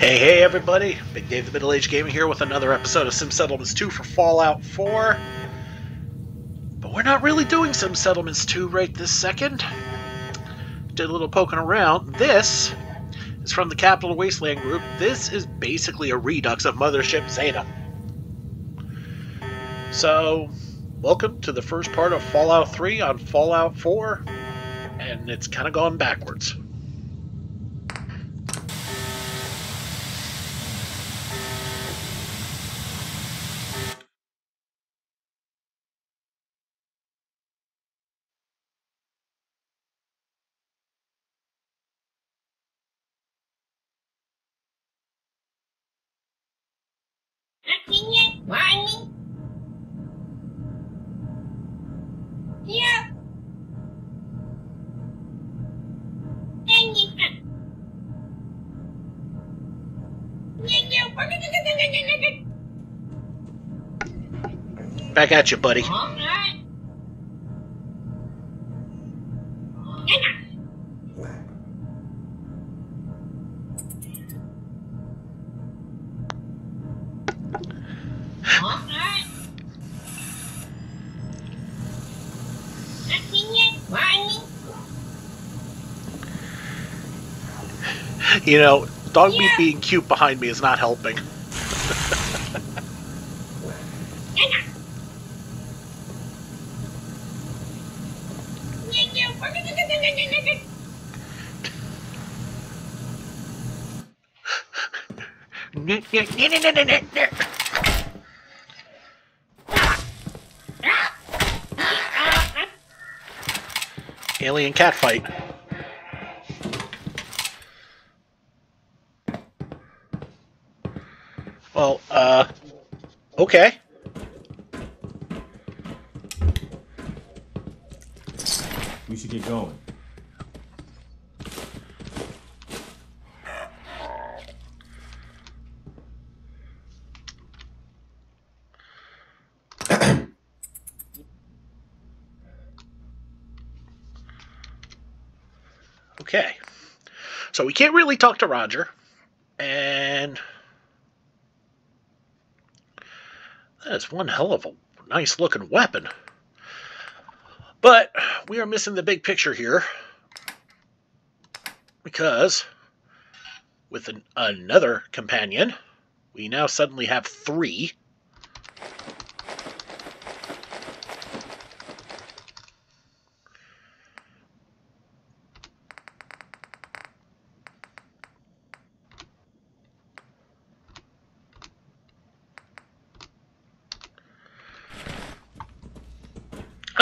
Hey, hey, everybody! Big Dave the Middle Age Gamer here with another episode of Sim Settlements 2 for Fallout 4. But we're not really doing Sim Settlements 2 right this second. Did a little poking around. This is from the Capital Wasteland group. This is basically a redux of Mothership Zeta. So, welcome to the first part of Fallout 3 on Fallout 4, and it's kind of gone backwards. Back at you, buddy. Alright. Enak. Alright. Artinya wangi. You know, Dogmeat being cute behind me is not helping. Alien cat fight. Well, uh, okay. Can't really talk to Roger. And that is one hell of a nice looking weapon. But we are missing the big picture here. Because with an, another companion, we now suddenly have three.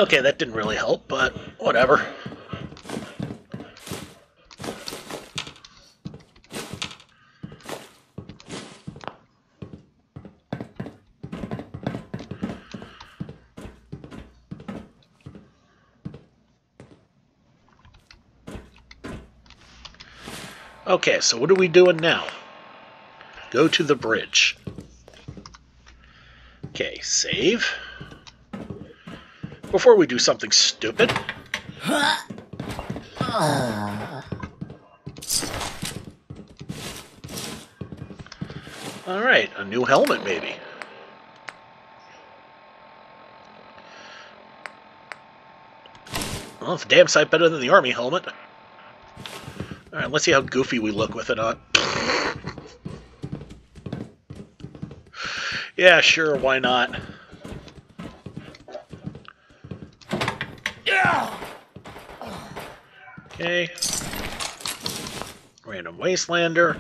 Okay, that didn't really help, but whatever. Okay, so what are we doing now? Go to the bridge. Okay, save. Before we do something stupid. Alright, a new helmet maybe. Well, it's a damn sight better than the army helmet. Alright, let's see how goofy we look with it on. yeah, sure, why not? Okay. Random Wastelander.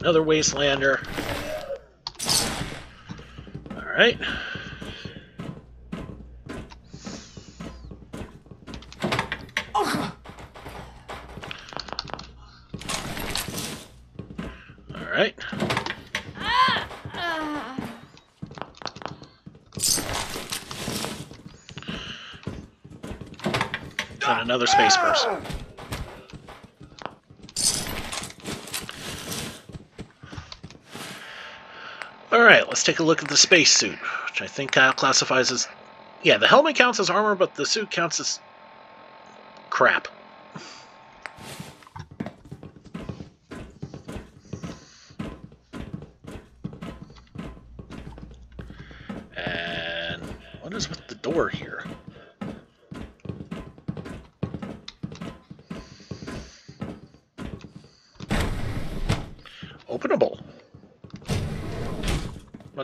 Another Wastelander. Alright. And another space person. Alright, let's take a look at the spacesuit, which I think uh, classifies as Yeah, the helmet counts as armor, but the suit counts as crap.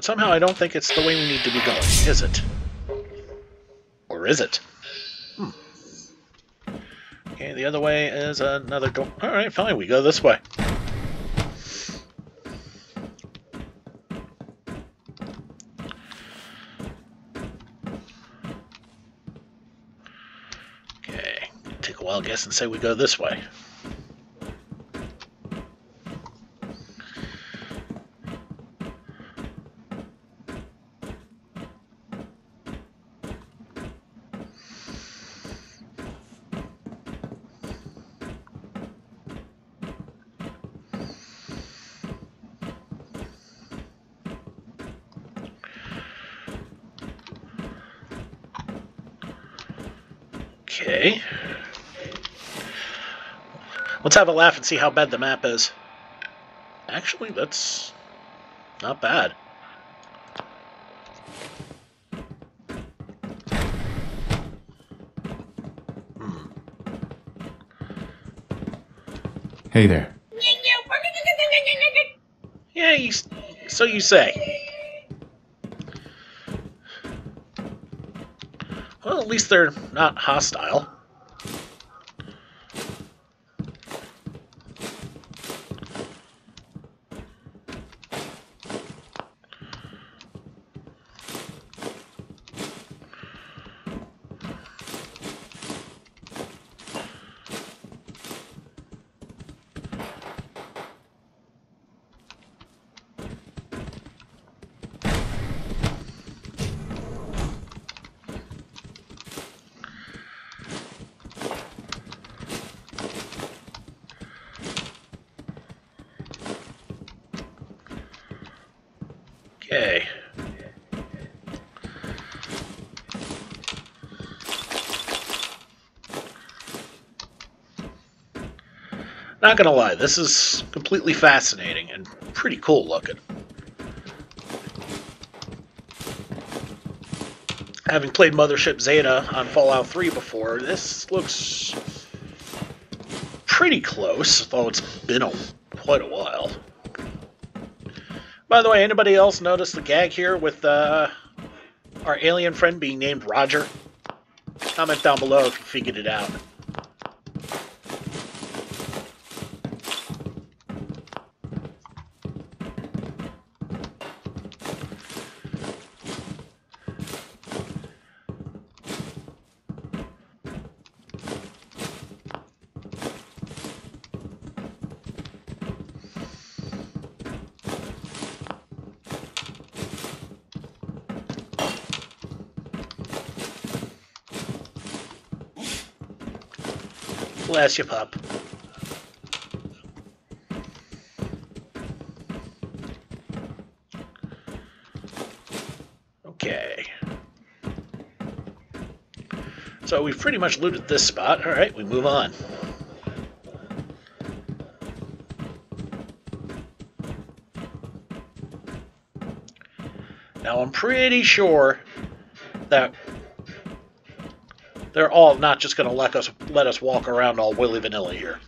Somehow I don't think it's the way we need to be going, is it? Or is it? Hmm. Okay, the other way is another door. Alright, fine, we go this way. Okay, take a wild guess and say we go this way. Okay. Let's have a laugh and see how bad the map is. Actually, that's not bad. Hmm. Hey there. Yeah, you, so you say. Well, at least they're not hostile. Okay. Not gonna lie, this is completely fascinating and pretty cool looking. Having played Mothership Zeta on Fallout 3 before, this looks pretty close, though it's been a, quite a while. By the way, anybody else notice the gag here with uh, our alien friend being named Roger? Comment down below if you figured it out. Bless your pup. Okay. So we've pretty much looted this spot. Alright, we move on. Now I'm pretty sure that they're all not just going to let us let us walk around all willy vanilla here.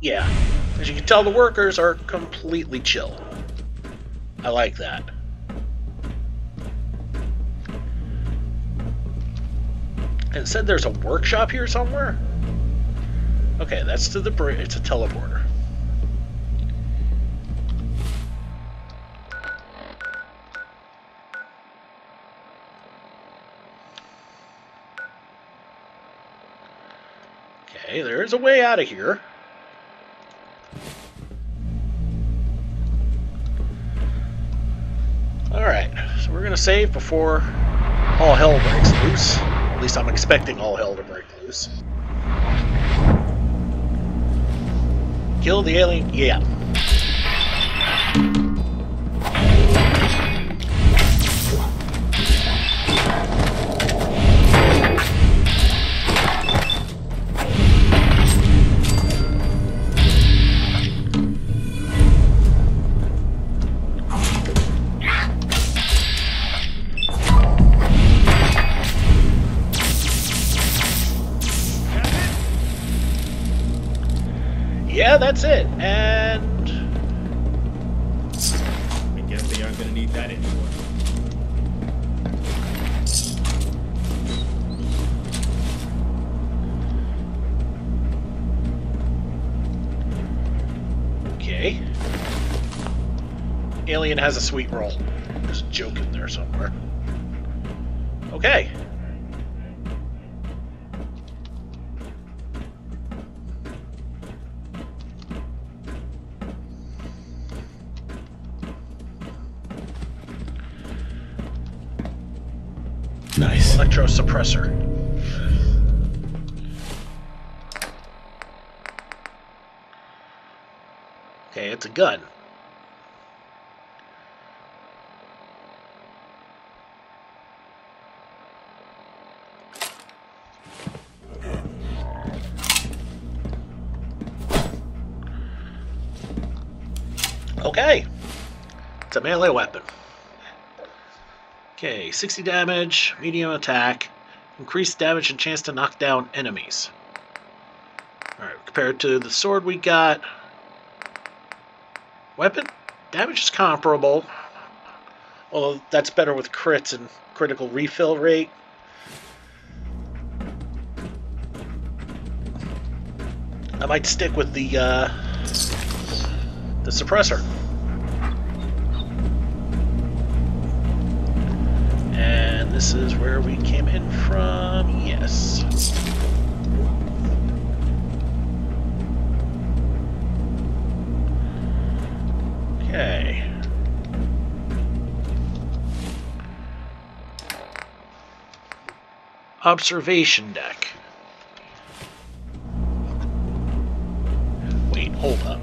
Yeah, as you can tell, the workers are completely chill. I like that. And said there's a workshop here somewhere. Okay, that's to the bridge. It's a teleporter. There's a way out of here. Alright, so we're gonna save before all hell breaks loose. At least I'm expecting all hell to break loose. Kill the alien. Yeah, Nice. Electro suppressor. Okay, it's a gun. Okay. It's a melee weapon. Okay, 60 damage, medium attack, increased damage and chance to knock down enemies. Alright, compared to the sword we got. Weapon damage is comparable. Although that's better with crits and critical refill rate. I might stick with the uh, the suppressor. And this is where we came in from. Yes. Okay. Observation deck. Wait, hold up.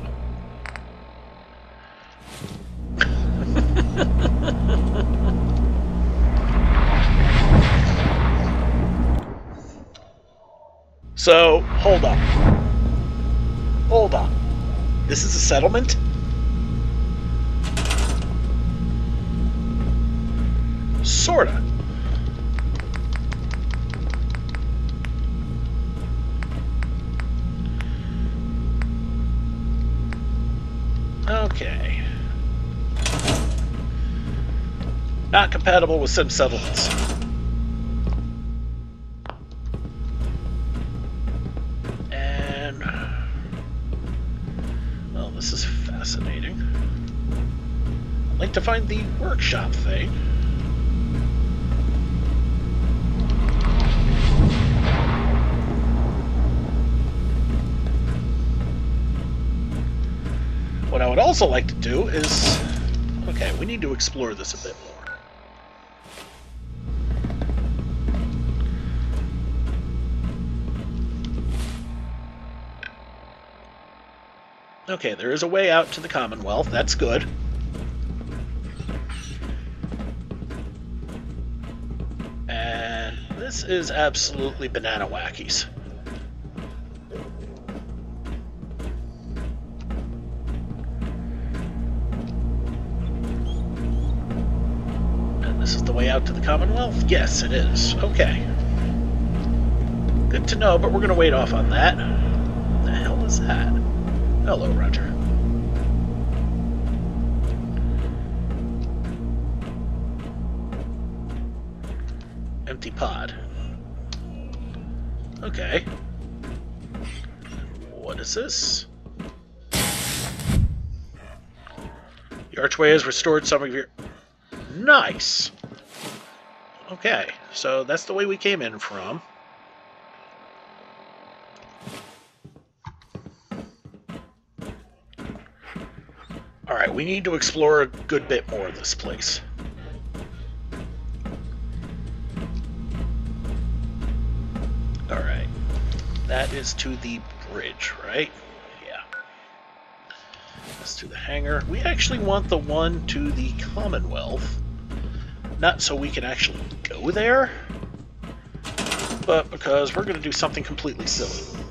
So, hold up. Hold up. This is a settlement? Sorta. Okay. Not compatible with sim settlements. Find the workshop thing. What I would also like to do is okay, we need to explore this a bit more. Okay, there is a way out to the Commonwealth. That's good. This is absolutely banana wackies. And this is the way out to the Commonwealth? Yes, it is. Okay. Good to know, but we're going to wait off on that. What the hell is that? Hello, Roger. Okay. What is this? The archway has restored some of your... Nice! Okay, so that's the way we came in from. Alright, we need to explore a good bit more of this place. That is to the bridge, right? Yeah. This to the hangar. We actually want the one to the Commonwealth. Not so we can actually go there, but because we're going to do something completely silly.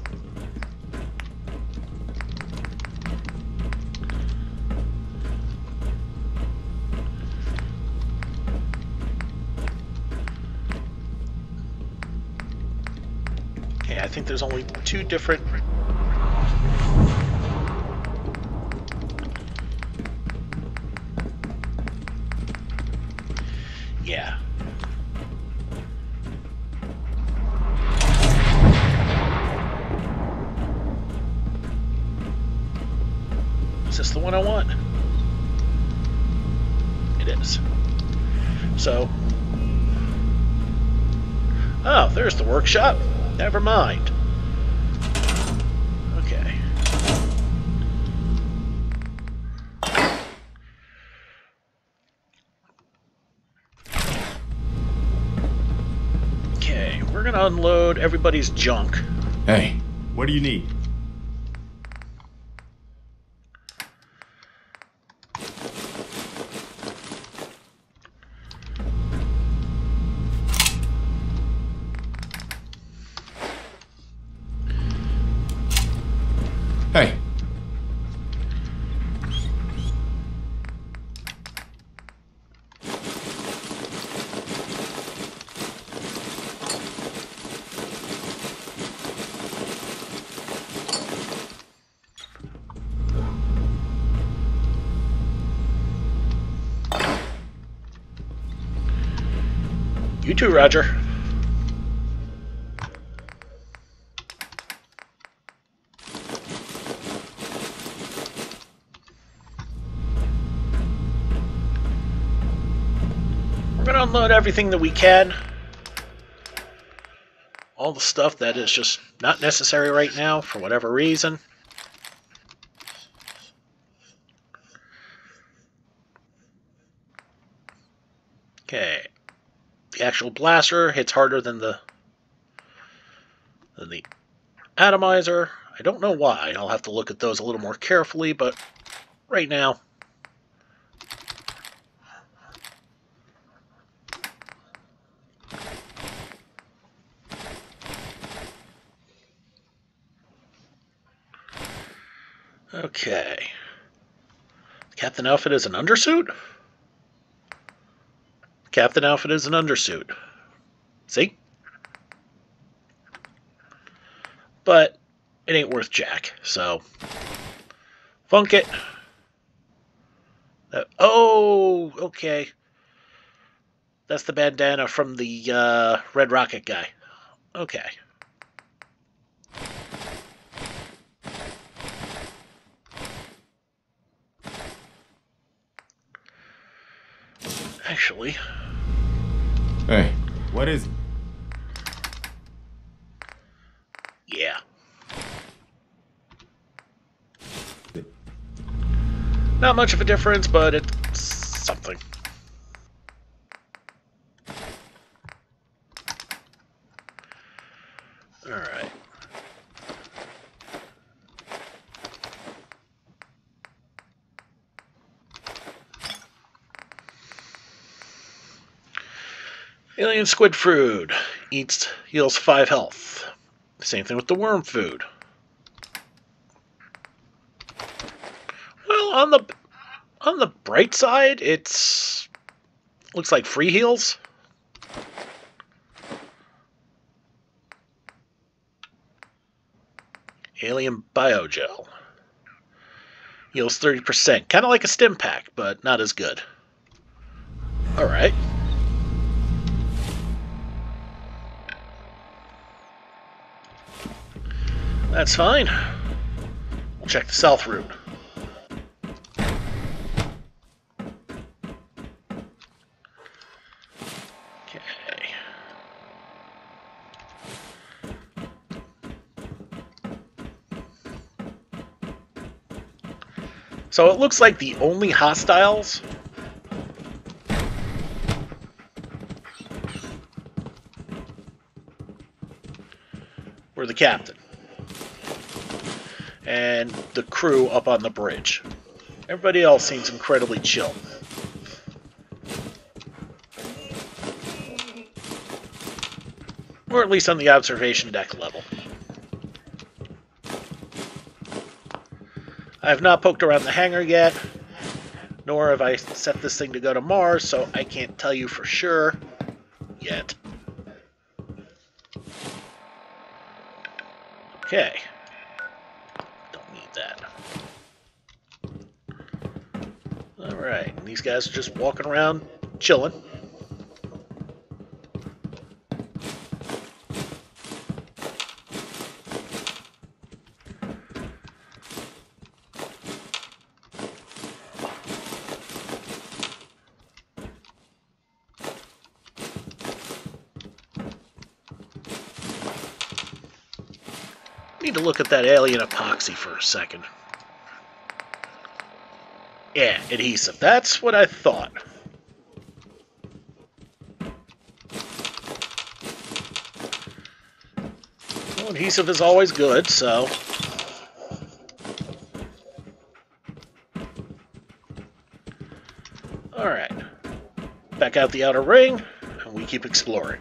There's only two different Yeah. Is this the one I want? It is. So. Oh, there's the workshop. Never mind. Everybody's junk. Hey, What do you need? Roger. We're gonna unload everything that we can. All the stuff that is just not necessary right now for whatever reason. Okay. The actual blaster hits harder than the than the atomizer. I don't know why. I'll have to look at those a little more carefully, but right now Okay. Captain outfit is an undersuit? Captain outfit is an undersuit. See? But it ain't worth jack, so funk it. Oh, okay. That's the bandana from the uh, Red Rocket guy. Okay. Actually, Hey, What is it? yeah. Not much of a difference, but it's something. Alright. Squid food eats heals five health. Same thing with the worm food. Well, on the on the bright side, it's looks like free heals. Alien biogel heals thirty percent, kind of like a Stimpak, but not as good. All That's fine. We'll check the south route. So it looks like the only hostiles were the captain and the crew up on the bridge. Everybody else seems incredibly chill. Or at least on the observation deck level. I have not poked around the hangar yet, nor have I set this thing to go to Mars, so I can't tell you for sure yet. Okay. Don't need that. Alright, these guys are just walking around, chilling. Need to look at that alien epoxy for a second. Yeah, adhesive. That's what I thought. Well, adhesive is always good, so... Alright. Back out the outer ring, and we keep exploring.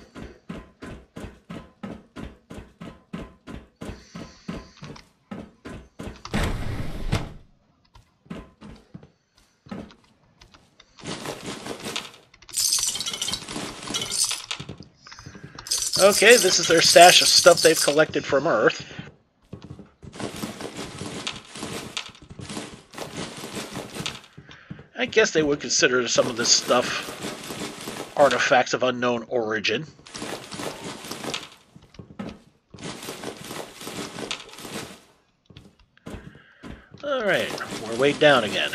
Okay, this is their stash of stuff they've collected from Earth. I guess they would consider some of this stuff artifacts of unknown origin. Alright, we're way down again.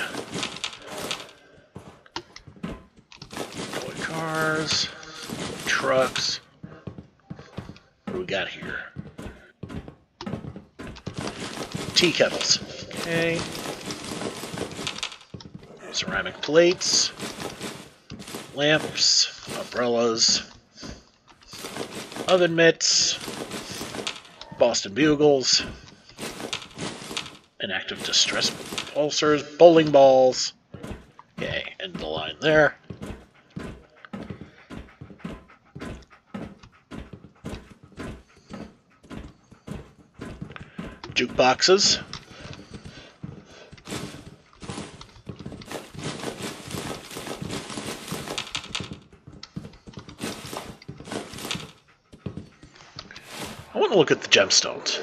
Toy cars, trucks. What do we got here? Tea kettles. Okay. Ceramic plates. Lamps. Umbrellas. Oven mitts. Boston bugles. Inactive distress pulsers. Bowling balls. Okay, end the line there. Jukeboxes. I want to look at the gemstones.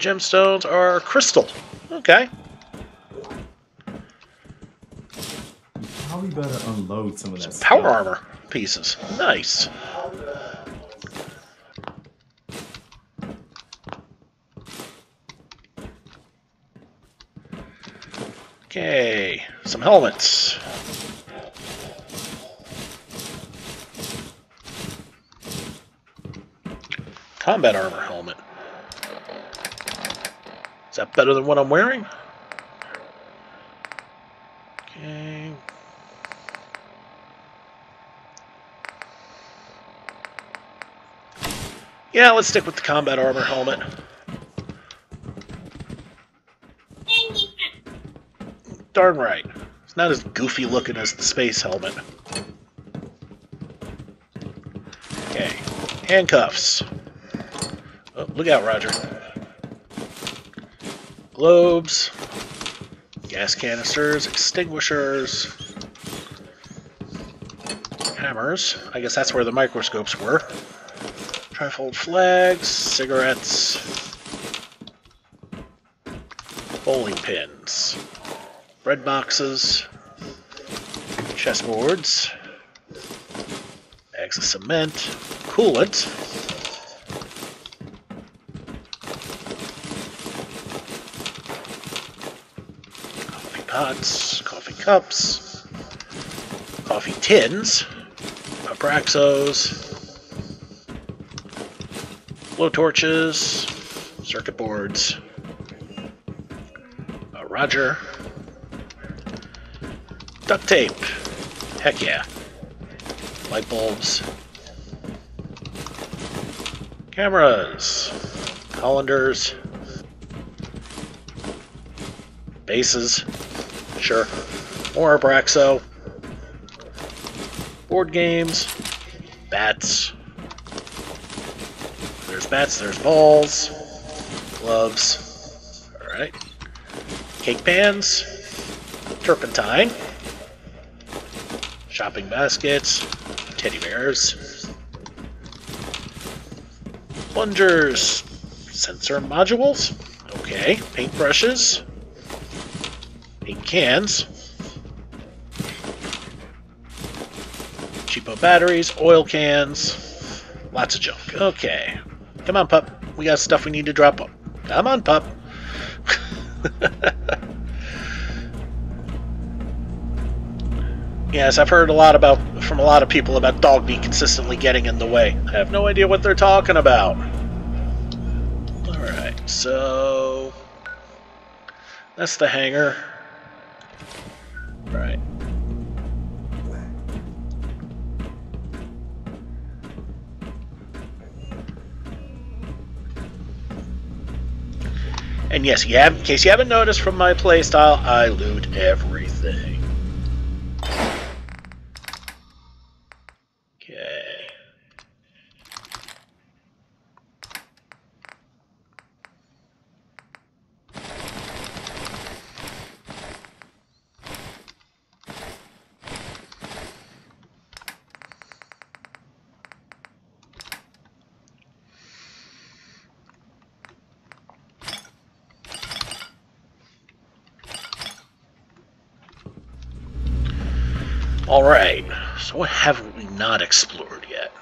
Gemstones are crystal. Okay. Probably better unload some of that stuff. Power armor pieces. Nice. Okay, some helmets. Combat armor helmet. Is that better than what I'm wearing? Okay. Yeah, let's stick with the combat armor helmet. Darn right. It's not as goofy looking as the space helmet. Okay. Handcuffs. Oh, look out, Roger. Globes. Gas canisters. Extinguishers. Hammers. I guess that's where the microscopes were. Trifold flags. Cigarettes. Bowling pins. Bread boxes. Chessboards. Bags of cement. Coolant. Pots. Coffee cups. Coffee tins. Abraxos. Blow torches. Circuit boards. Roger. Duct tape. Heck yeah. Light bulbs. Cameras. Colanders. Bases. Sure. More Abraxo. Board games. Bats. There's bats, there's balls. Gloves. Alright. Cake pans. Turpentine. Shopping baskets. Teddy bears. Plungers. Sensor modules. Okay. Paintbrushes. Cans. Cheapo batteries, oil cans, lots of junk. Okay. Come on, pup. We got stuff we need to drop up. Come on, pup. yes, I've heard a lot about from a lot of people about Dogmeat consistently getting in the way. I have no idea what they're talking about. Alright, so that's the hangar. And yes, you have, in case you haven't noticed from my playstyle, I loot everything. Okay. Alright, so what have we not explored yet?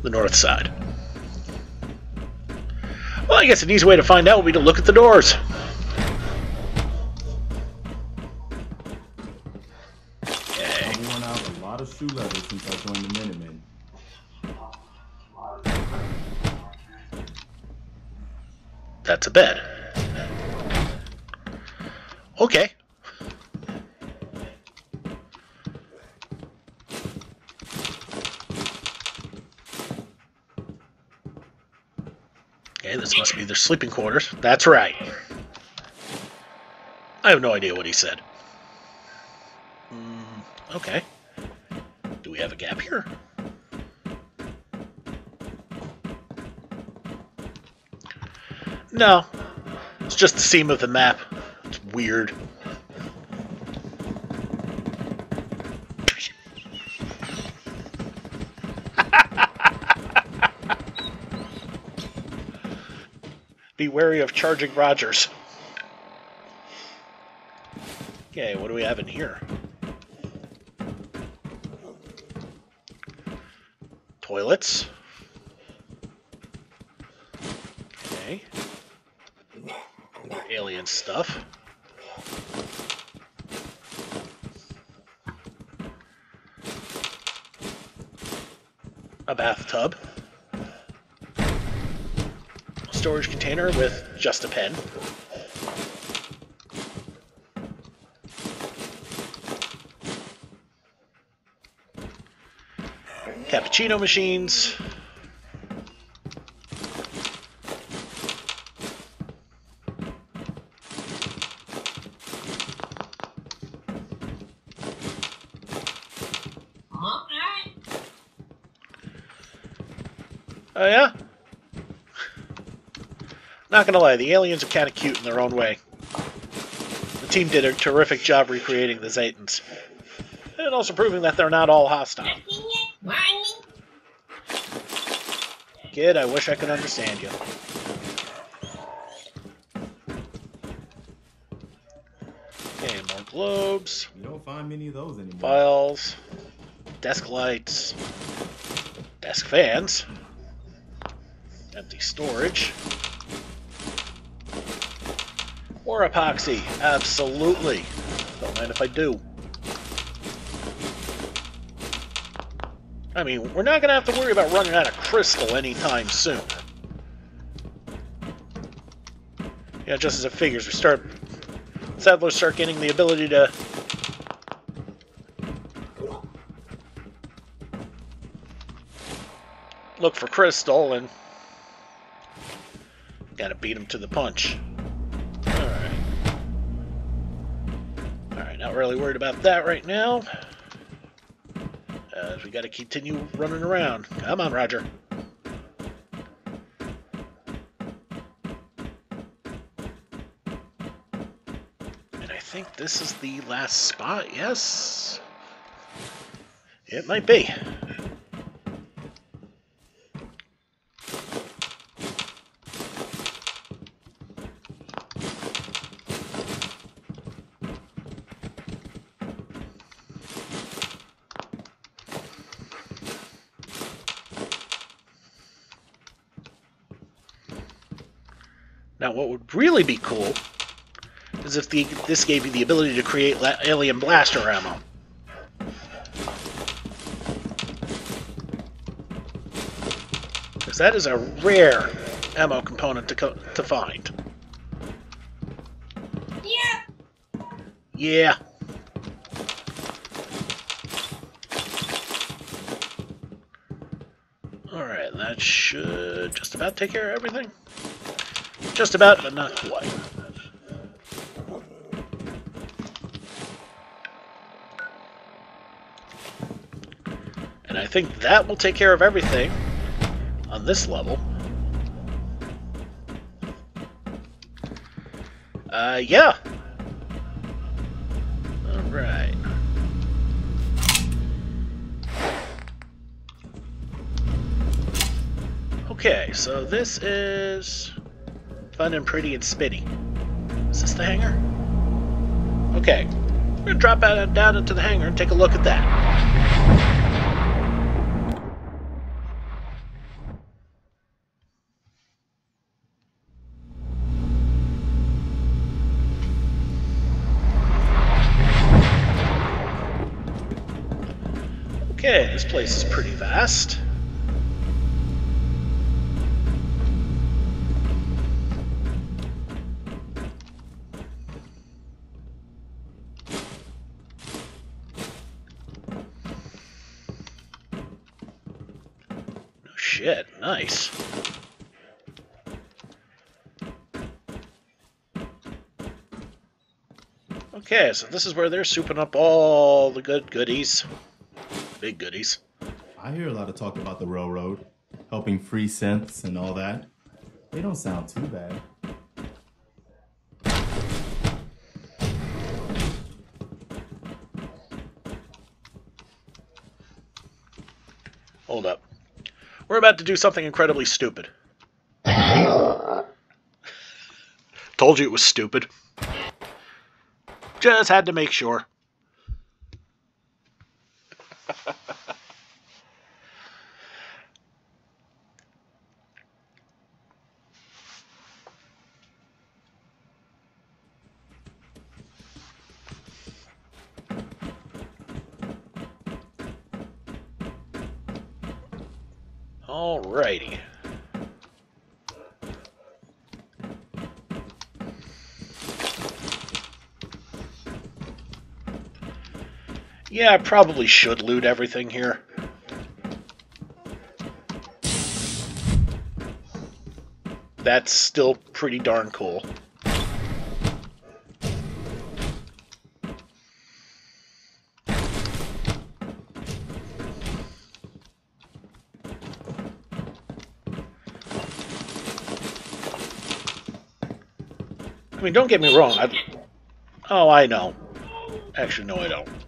The north side. Well, I guess an easy way to find out would be to look at the doors. Okay. Worn out a lot of shoe leather since I joined the Minutemen. That's a bed. Okay. Okay, this must be their sleeping quarters. That's right. I have no idea what he said. Mm, okay. Do we have a gap here? No. It's just the seam of the map. It's weird. Be wary of charging Rogers. Okay, what do we have in here? Toilets. Okay. More alien stuff. A bathtub. Storage container with just a pen. Cappuccino machines. Alright. Oh yeah? Not gonna lie, the aliens are kind of cute in their own way. The team did a terrific job recreating the Zetans. And also proving that they're not all hostile. Kid, I wish I could understand you. Okay, more globes, You don't find many of those anymore. files, desk lights, desk fans, empty storage. More epoxy, absolutely. Don't mind if I do. I mean, we're not going to have to worry about running out of crystal anytime soon. Yeah, just as it figures, we start settlers start getting the ability to look for crystal and gotta beat him to the punch. Not really worried about that right now. As we gotta continue running around. Come on, Roger. And I think this is the last spot, yes? It might be. Now, what would really be cool is if the, this gave you the ability to create alien blaster ammo. Because that is a rare ammo component to, co- to find. Yeah. Yeah. Alright, that should just about take care of everything. Just about, but not quite. And I think that will take care of everything on this level. Uh, yeah. Alright. Okay, so this is fun and pretty and spinny. Is this the hangar? Okay, we're gonna drop out, down into the hangar and take a look at that. Okay, this place is pretty vast. Nice. Okay, so this is where they're souping up all the good goodies. Big goodies. I hear a lot of talk about the railroad, helping free synths and all that. They don't sound too bad. Hold up. We're about to do something incredibly stupid. Told you it was stupid. Just had to make sure. Alrighty. Yeah, I probably should loot everything here. That's still pretty darn cool. I mean, don't get me wrong. I... Oh, I know. Actually, no, I don't.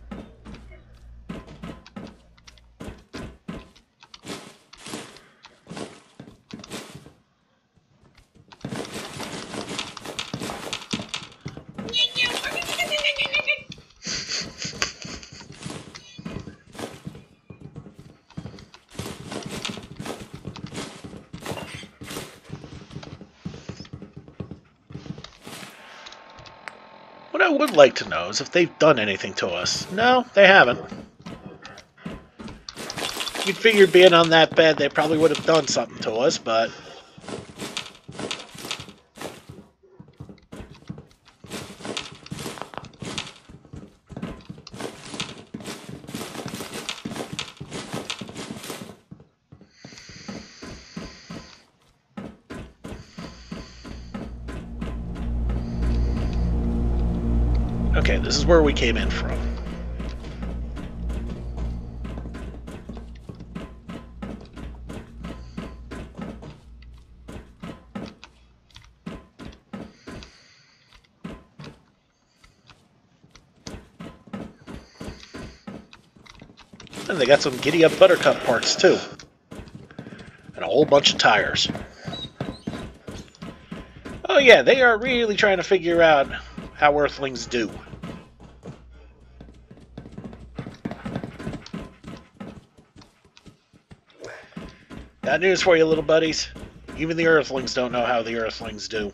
What I would like to know is if they've done anything to us. No, they haven't. You'd figure being on that bed, they probably would have done something to us, but... is where we came in from. And they got some Giddy Up Buttercup parts too. And a whole bunch of tires. Oh yeah, they are really trying to figure out how Earthlings do. Got news for you, little buddies. Even the Earthlings don't know how the Earthlings do.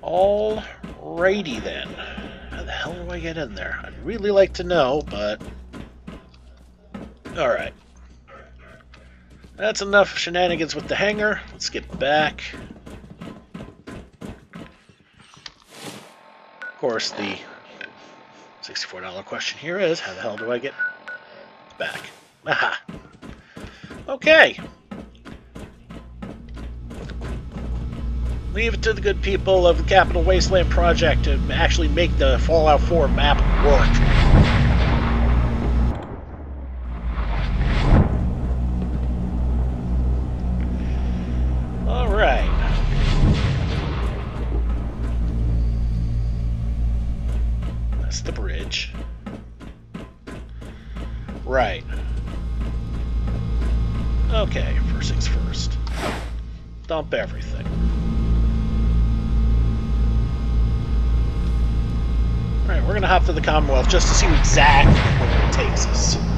Alrighty then. How the hell do I get in there? I'd really like to know, but... Alright. That's enough shenanigans with the hangar. Let's get back. Course, the $64 question here is, how the hell do I get back? Aha! Okay. Leave it to the good people of the Capital Wasteland Project to actually make the Fallout 4 map work. The Commonwealth just to see exactly where it takes us.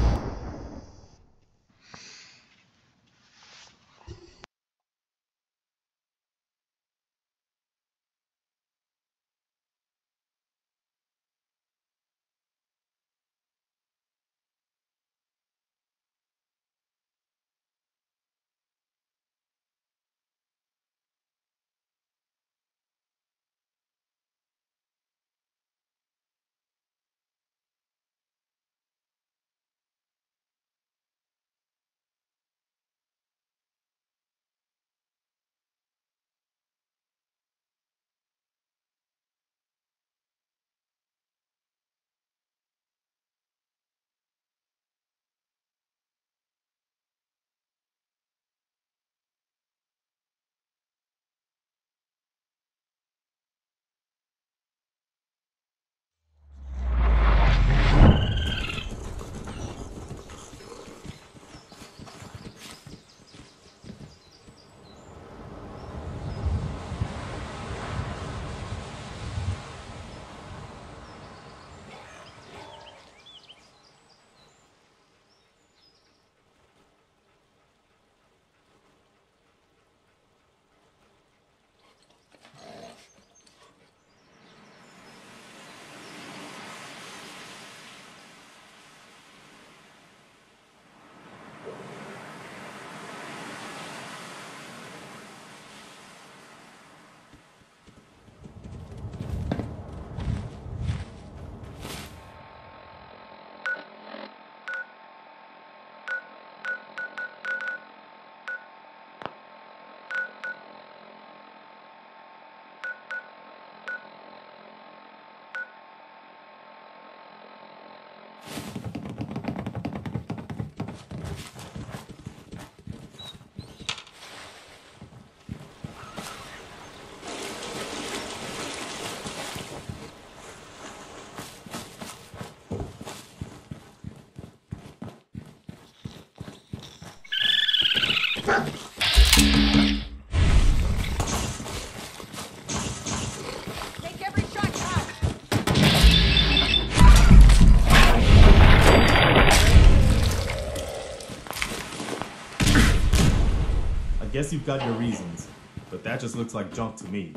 You've got your reasons, but that just looks like junk to me.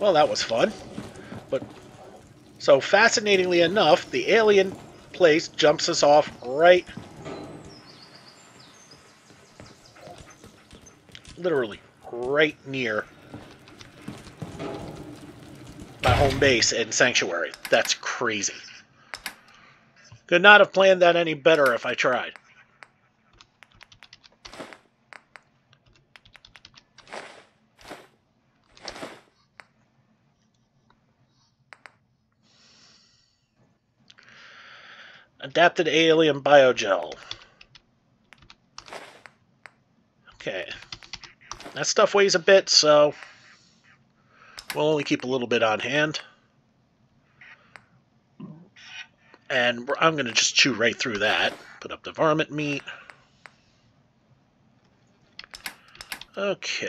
Well, that was fun. But so fascinatingly enough, the alien place jumps us off right literally right near home base in Sanctuary. That's crazy. Could not have planned that any better if I tried. Adapted alien biogel. Okay. That stuff weighs a bit, so we'll only keep a little bit on hand. And I'm going to just chew right through that. Put up the varmint meat. Okay.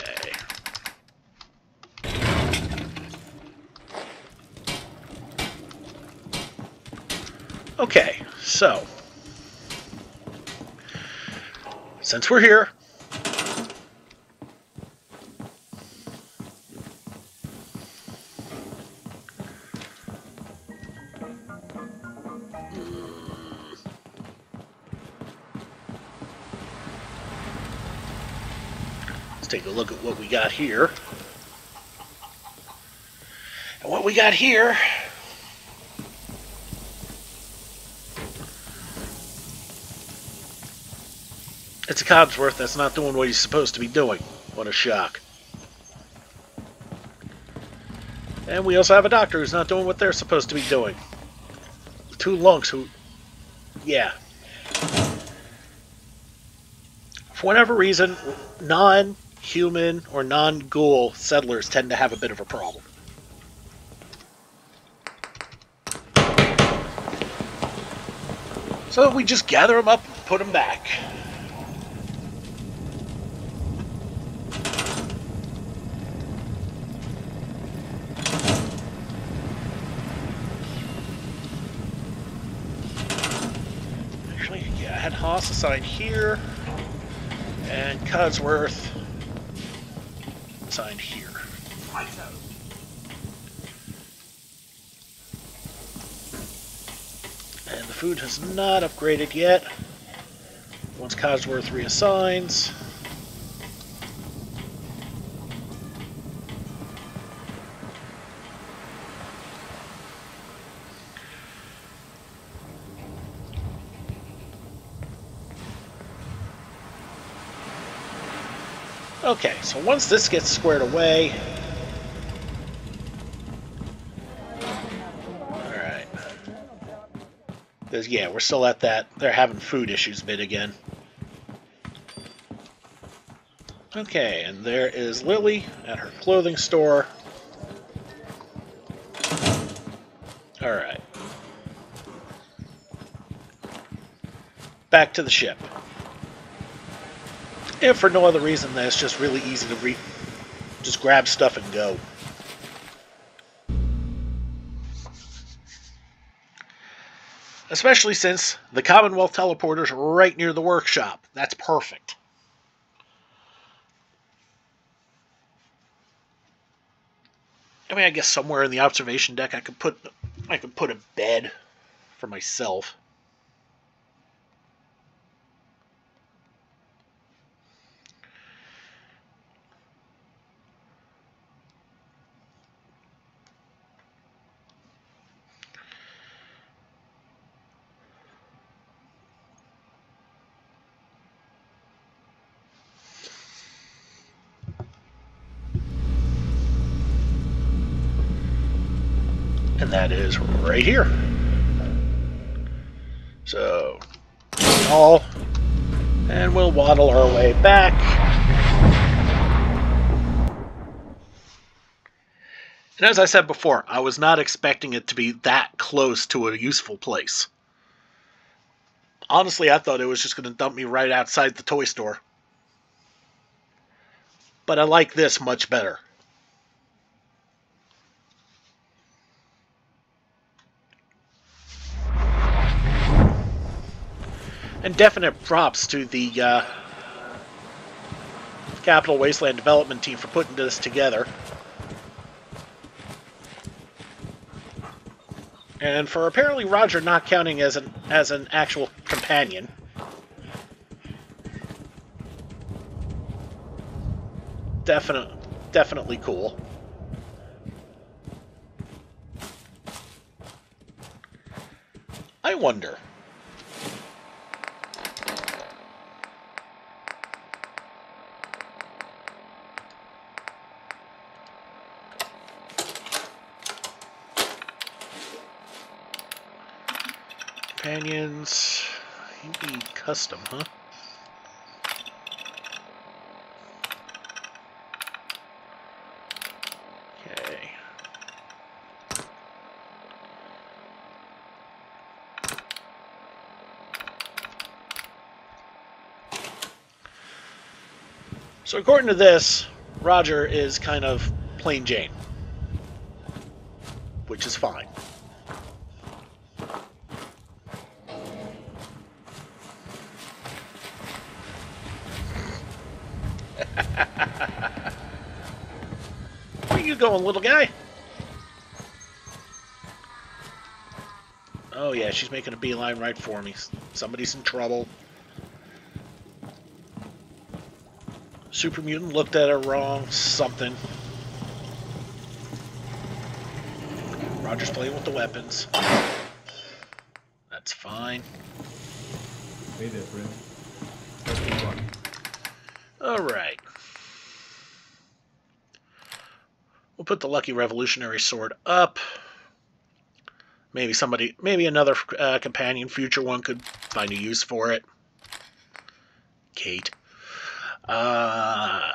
Okay, so since we're here, what we got here. And what we got here It's a Codsworth that's not doing what he's supposed to be doing. What a shock. And we also have a doctor who's not doing what they're supposed to be doing. Two lunks who... Yeah. For whatever reason, non-human or non-ghoul settlers tend to have a bit of a problem. So we just gather them up, and put them back. Actually, yeah, I had Haas assigned here, and Codsworth assigned here. And the food has not upgraded yet. Once Codsworth reassigns. Okay, so once this gets squared away... Alright. Yeah, we're still at that. They're having food issues bit again. Okay, and there is Lily at her clothing store. Alright. Back to the ship. If for no other reason than it's just really easy to re just grab stuff and go. Especially since the Commonwealth teleporter's right near the workshop. That's perfect. I mean, I guess somewhere in the observation deck I could put I could put a bed for myself. That is right here. So, all, and we'll waddle our way back. And as I said before, I was not expecting it to be that close to a useful place. Honestly, I thought it was just going to dump me right outside the toy store. But I like this much better. And definite props to the uh, Capital Wasteland Development Team for putting this together. And for apparently Roger not counting as an as an actual companion. Definite, definitely cool. I wonder. Companions. You'd be custom, huh? Okay. So according to this, Roger is kind of plain Jane. Which is fine. Going, little guy? Oh yeah, she's making a beeline right for me. Somebody's in trouble. Super mutant looked at her wrong. Something. Roger's playing with the weapons. That's fine. Hey there, friend. Best of luck. All right. We'll put the Lucky Revolutionary Sword up. Maybe somebody, maybe another uh, companion, future one could find a use for it. Cait. Uh,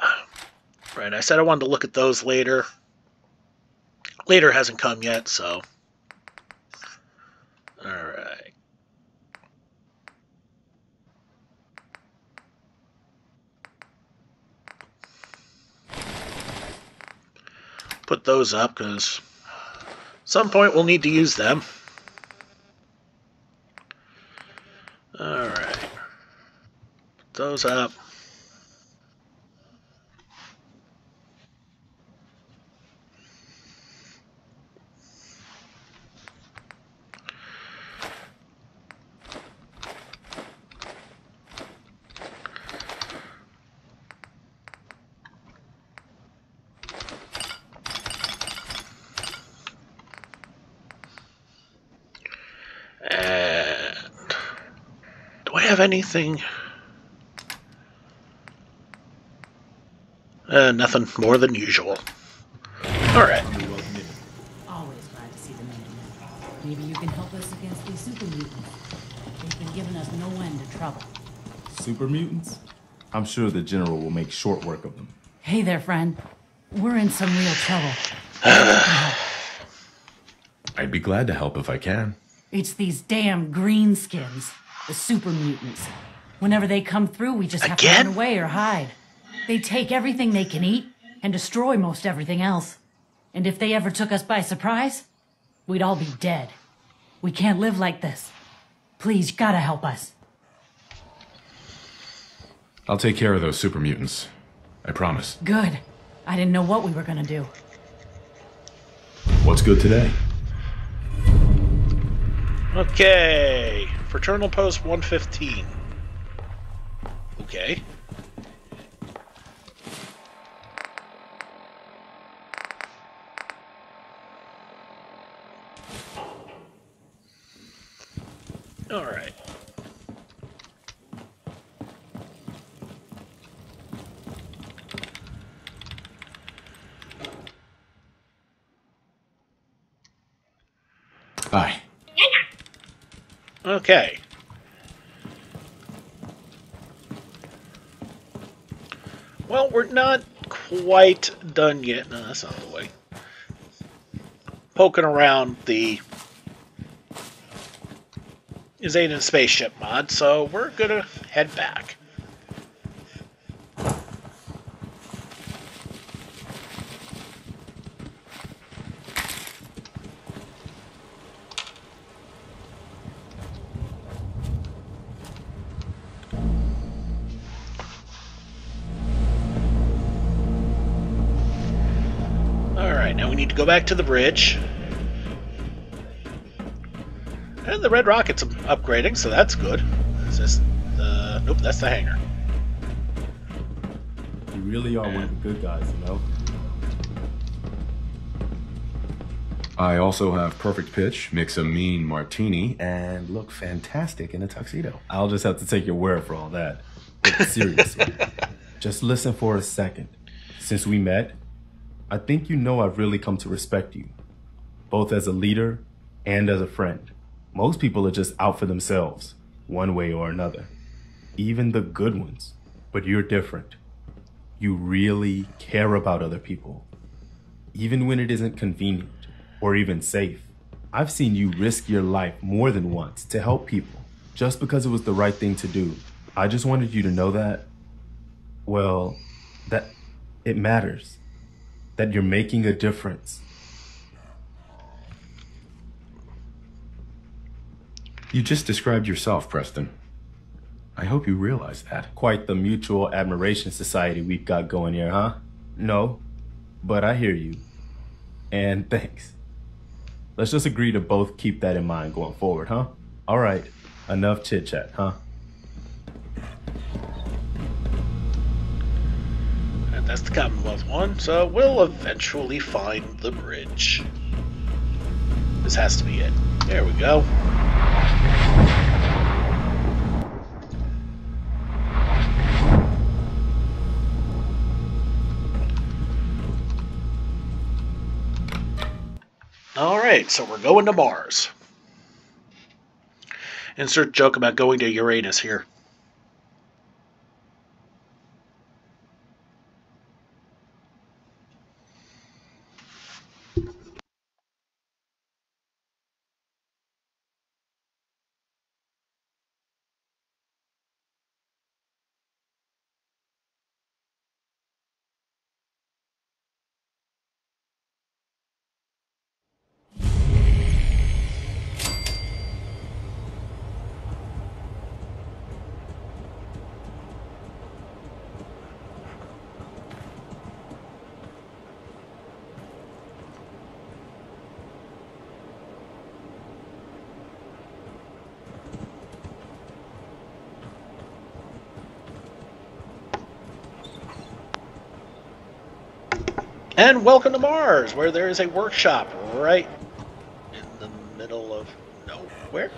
right, I said I wanted to look at those later. Later hasn't come yet, so. Alright. Put those up, because some point we'll need to use them. Alright. Put those up. And do I have anything? Uh, nothing more than usual. All right. You're welcome in. Always glad to see the man. Maybe you can help us against these super mutants. They've been giving us no end of trouble. Super mutants? I'm sure the general will make short work of them. Hey there, friend. We're in some real trouble. I'd be glad to help if I can. It's these damn greenskins, the super mutants. Whenever they come through, we just have Again? to run away or hide. They take everything they can eat and destroy most everything else. And if they ever took us by surprise, we'd all be dead. We can't live like this. Please, you gotta help us. I'll take care of those super mutants. I promise. Good. I didn't know what we were gonna do. What's good today? Okay. Fraternal Post 115. Okay. All right. Aye. Okay. Well, we're not quite done yet. No, that's not the way. Poking around the Zaden spaceship mod, so we're gonna head back. Go back to the bridge. And the red rocket's upgrading, so that's good. Is this the. Nope, that's the hangar. You really are one of the good guys, you know? I also have perfect pitch, mix a mean martini, and look fantastic in a tuxedo. I'll just have to take your word for all that. But seriously, just listen for a second. Since we met, I think you know I've really come to respect you, both as a leader and as a friend. Most people are just out for themselves, one way or another, even the good ones. But you're different. You really care about other people, even when it isn't convenient or even safe. I've seen you risk your life more than once to help people just because it was the right thing to do. I just wanted you to know that, well, that it matters, that you're making a difference. You just described yourself, Preston. I hope you realize that. Quite the mutual admiration society we've got going here, huh? No, but I hear you. And thanks. Let's just agree to both keep that in mind going forward, huh? All right, enough chit chat, huh? That's the Commonwealth one, so we'll eventually find the bridge. This has to be it. There we go. Alright, so we're going to Mars. Insert joke about going to Uranus here. And welcome to Mars, where there is a workshop right in the middle of nowhere.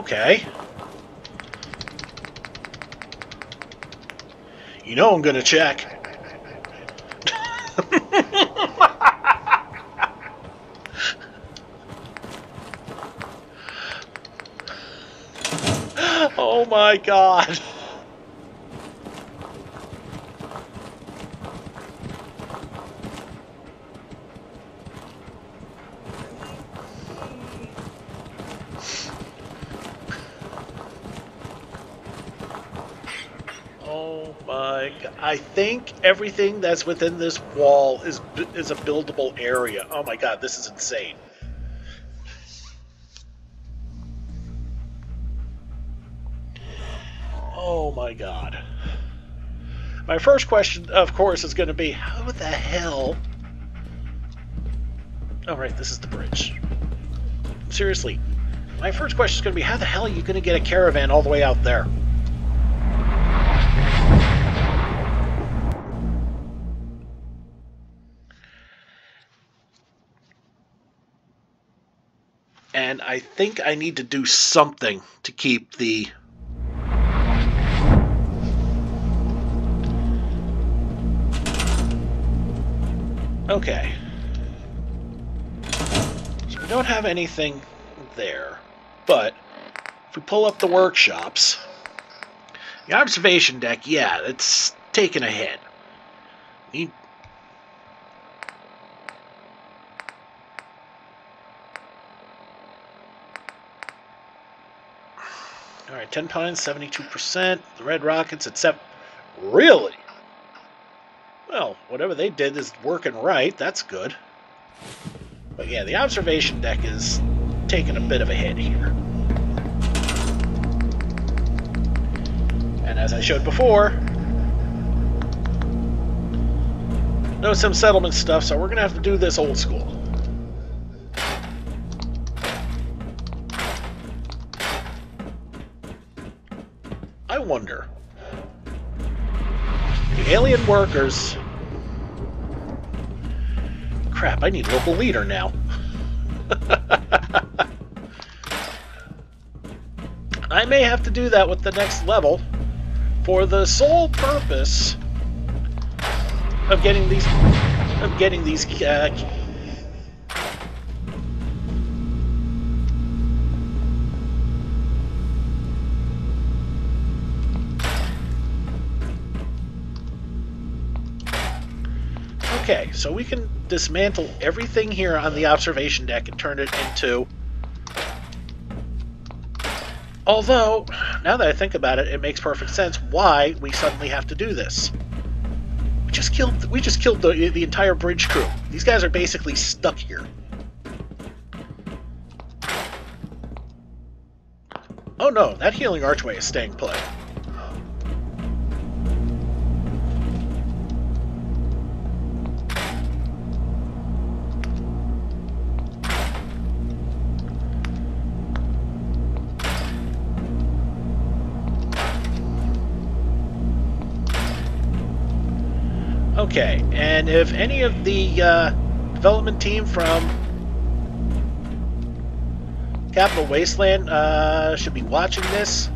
Okay. You I'm gonna check. oh my god. Oh my god. I think everything that's within this wall is is a buildable area. Oh my god, this is insane. Oh my god. My first question, of course, is going to be how the hell. Oh, right, this is the bridge. Seriously, my first question is going to be how the hell are you going to get a caravan all the way out there? Think I need to do something to keep the Okay. So we don't have anything there, but if we pull up the workshops, the observation deck, yeah, it's taken a hit. Need All right, 10 pines, 72%. The red rockets, except. Really? Well, whatever they did is working right. That's good. But yeah, the observation deck is taking a bit of a hit here. And as I showed before, no some settlement stuff, so we're gonna have to do this old school. Workers. Crap, I need local leader now. I may have to do that with the next level for the sole purpose of getting these of getting these uh, so we can dismantle everything here on the observation deck and turn it into Although, now that I think about it, it makes perfect sense why we suddenly have to do this. We just killed we just killed the the entire bridge crew. These guys are basically stuck here. Oh no, that healing archway is staying put. And if any of the uh, development team from Capital Wasteland uh, should be watching this,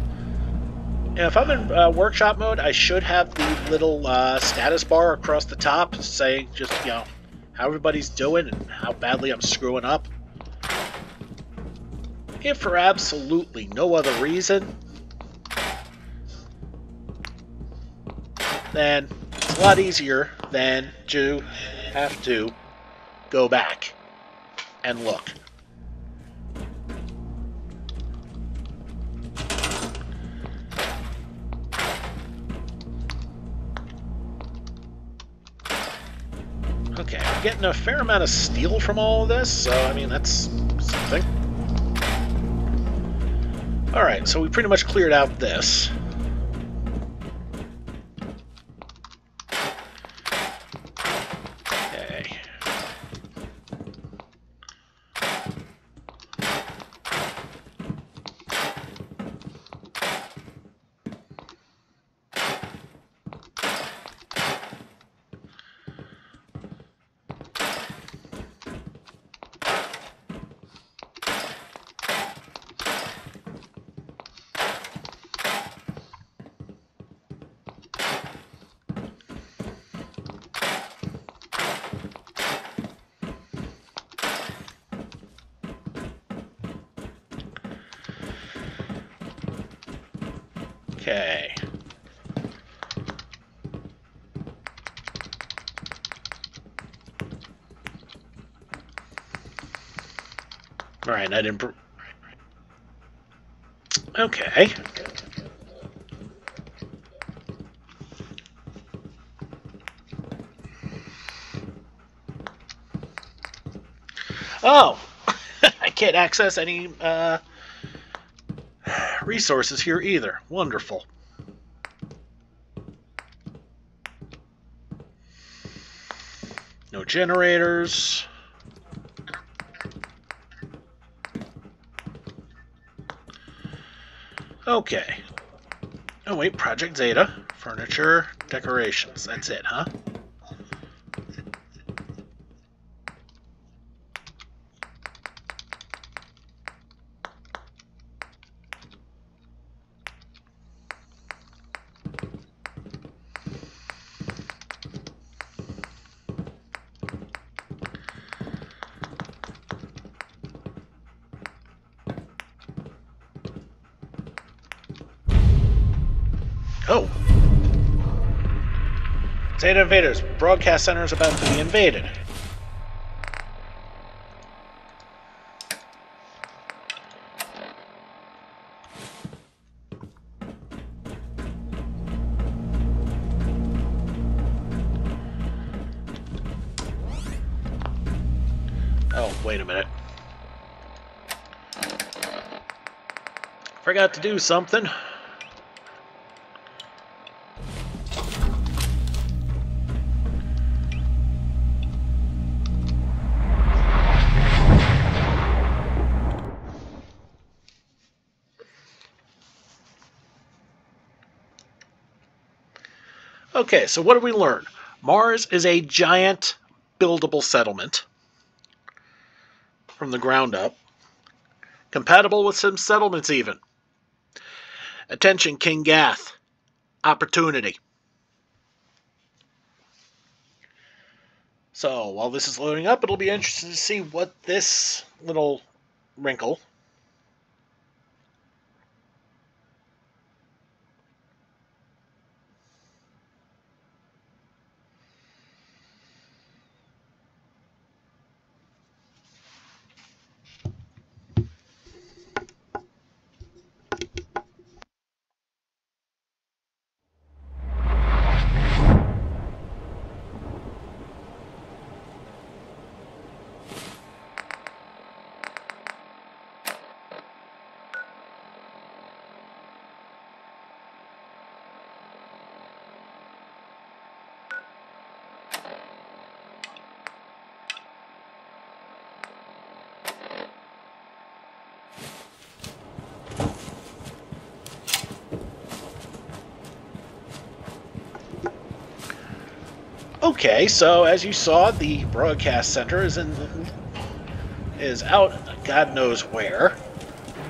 if I'm in uh, workshop mode, I should have the little uh, status bar across the top saying just, you know, how everybody's doing and how badly I'm screwing up. If for absolutely no other reason, then a lot easier than to have to go back and look. Okay, I'm getting a fair amount of steel from all of this, so I mean, that's something. Alright, so we pretty much cleared out this. Okay. Okay. All right, I didn't. Okay. Oh, I can't access any uh, resources here either. Wonderful. No generators. Okay. Oh wait, Project Zeta. Furniture, decorations. That's it, huh? Zeta Broadcast center is about to be invaded. Oh, wait a minute. Forgot to do something. Okay, so what did we learn? Mars is a giant buildable settlement from the ground up, compatible with some settlements even. Attention, King Gath. Opportunity. So while this is loading up, it'll be interesting to see what this little wrinkle Okay, so as you saw, the broadcast center is in is out God knows where.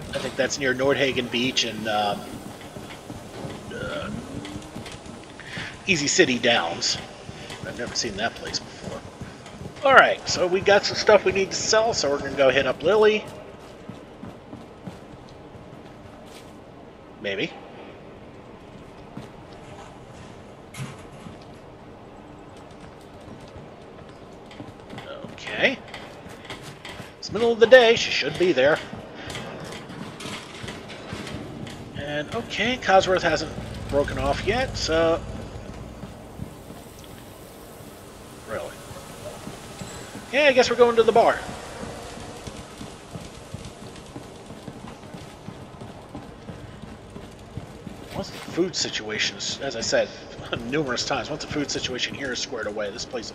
I think that's near Nordhagen Beach and um, uh, Easy City Downs. I've never seen that place before. All right, so we got some stuff we need to sell, so we're gonna go hit up Lily. Maybe. Okay. Middle of the day. She should be there. And okay, Codsworth hasn't broken off yet, so... Really? Yeah, I guess we're going to the bar. Once the food situation as I said numerous times, once the food situation here is squared away, this place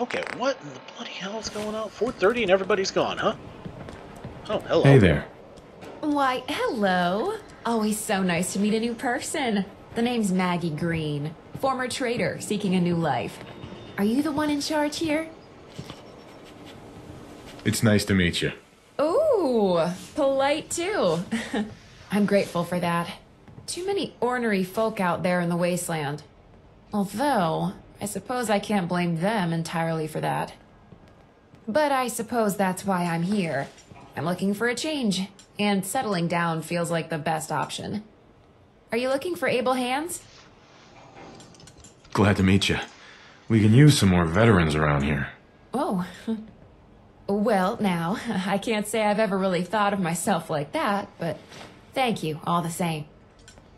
Okay, what in the bloody hell is going on? 4.30 and everybody's gone, huh? Oh, hello. Hey there. Why, hello. Always so nice to meet a new person. The name's Maggie Green, former trader seeking a new life. Are you the one in charge here? It's nice to meet you. Ooh, polite too. I'm grateful for that. Too many ornery folk out there in the wasteland. Although, I suppose I can't blame them entirely for that. But I suppose that's why I'm here. I'm looking for a change, and settling down feels like the best option. Are you looking for able hands? Glad to meet you. We can use some more veterans around here. Oh. Well, now, I can't say I've ever really thought of myself like that, but thank you all the same.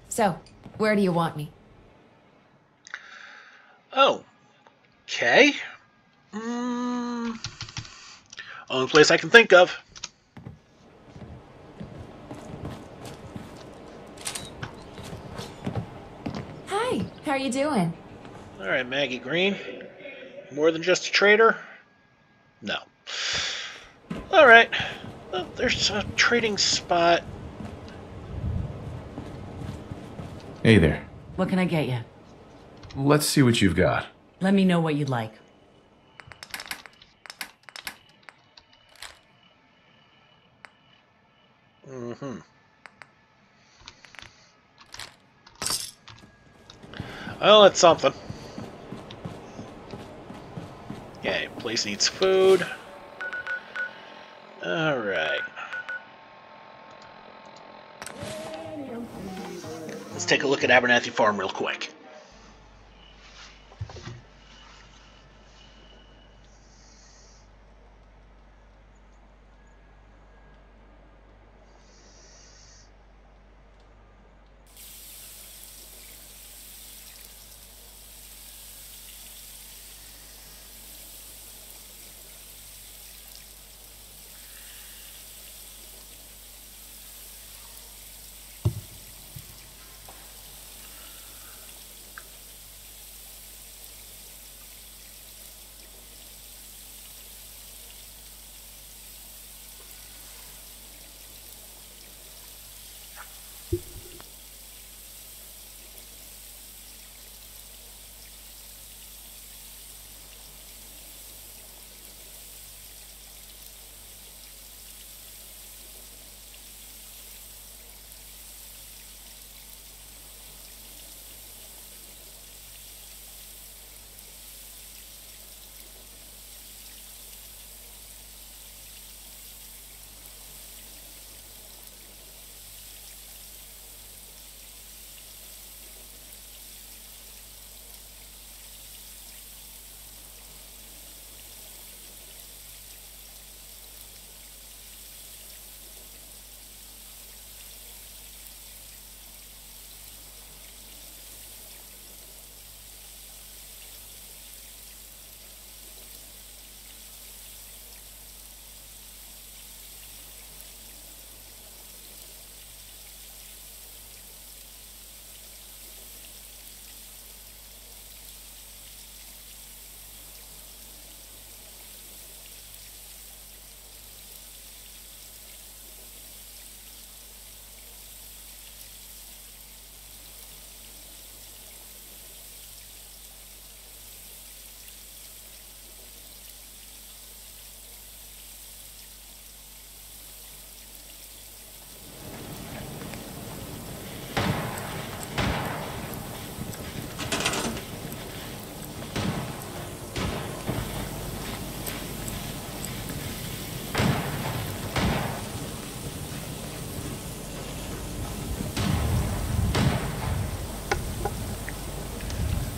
So, where do you want me? Oh. Okay. Mm, only place I can think of. Hi, how are you doing? All right, Maggie Green. More than just a trader? No. All right. Well, there's a trading spot. Hey there. What can I get you? Let's see what you've got. Let me know what you'd like. Mm-hmm. Well, it's something. Okay, place needs food. Alright. Let's take a look at Abernathy Farm real quick.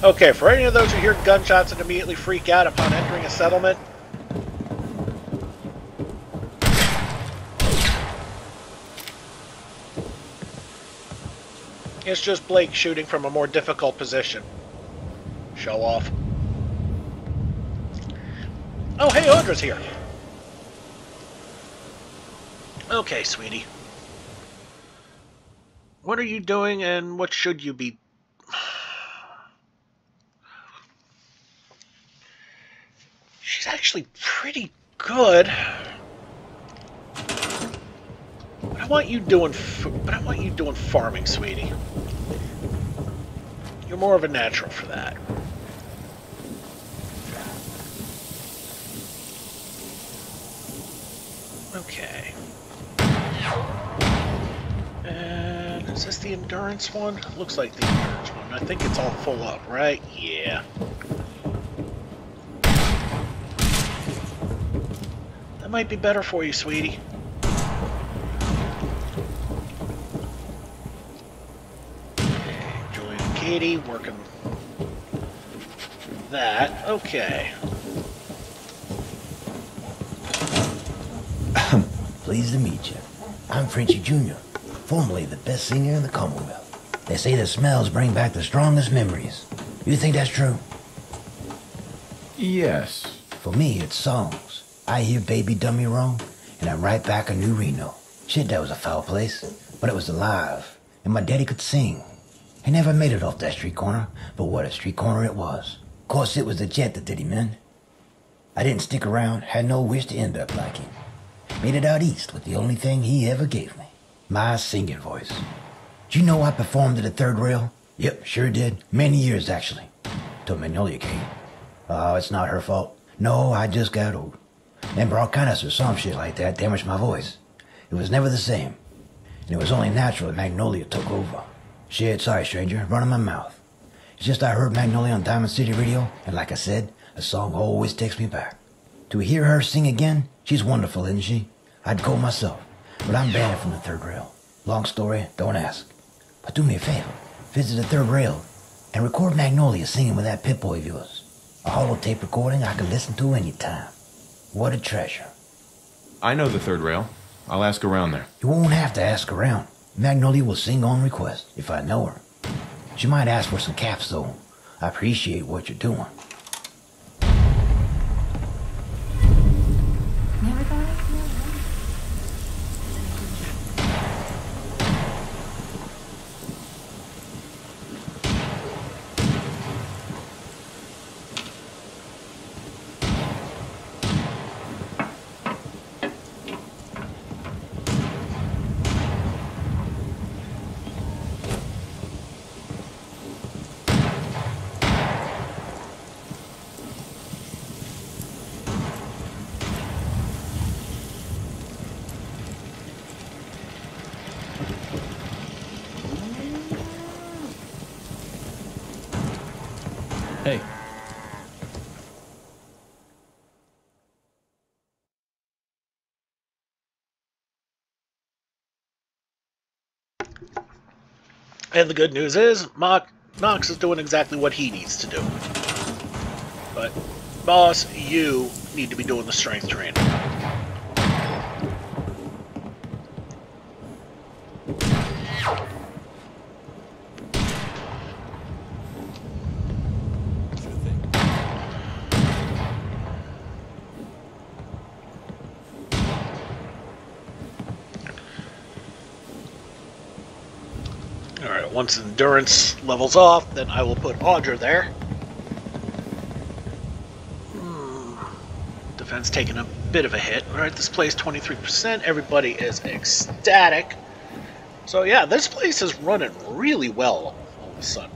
Okay, for any of those who hear gunshots and immediately freak out upon entering a settlement, it's just Blake shooting from a more difficult position. Show off. Oh, hey, Audra's here. Okay, sweetie. What are you doing and what should you be She's actually good. But I want you doing, but I want you doing farming, sweetie. You're more of a natural for that. Okay. And is this the endurance one? Looks like the endurance one. I think it's all full up, right? Yeah. Might be better for you, sweetie. Julie and Katie working that. Okay. Pleased to meet you. I'm Frenchy Jr., formerly the best singer in the Commonwealth. They say the smells bring back the strongest memories. You think that's true? Yes. For me, it's songs. I hear Baby Me Wrong, and I right back a new Reno. Shit, that was a foul place, but it was alive, and my daddy could sing. He never made it off that street corner, but what a street corner it was. Of course, it was the jet that did him in. I didn't stick around, had no wish to end up like him. Made it out east with the only thing he ever gave me. My singing voice. Do you know I performed at the third rail? Yep, sure did. Many years, actually. Till Magnolia came. Oh, it's not her fault. No, I just got old. And bronchitis or some shit like that damaged my voice. It was never the same. And it was only natural that Magnolia took over. Shit, sorry, stranger, running my mouth. It's just I heard Magnolia on Diamond City Radio, and like I said, a song always takes me back. To hear her sing again, she's wonderful, isn't she? I'd go myself, but I'm banned from the third rail. Long story, don't ask. But do me a favor, visit the third rail and record Magnolia singing with that Pip-Boy of yours. A holotape recording I can listen to anytime. What a treasure. I know the third rail. I'll ask around there. You won't have to ask around. Magnolia will sing on request, if I know her. She might ask for some caps, though. I appreciate what you're doing. Never thought I'd feel Hey, And the good news is, Knox is doing exactly what he needs to do. But, boss, you need to be doing the strength training. Alright, once endurance levels off, then I will put Audra there. Hmm. Defense taking a bit of a hit. Alright, this place 23%. Everybody is ecstatic. So yeah, this place is running really well all of a sudden.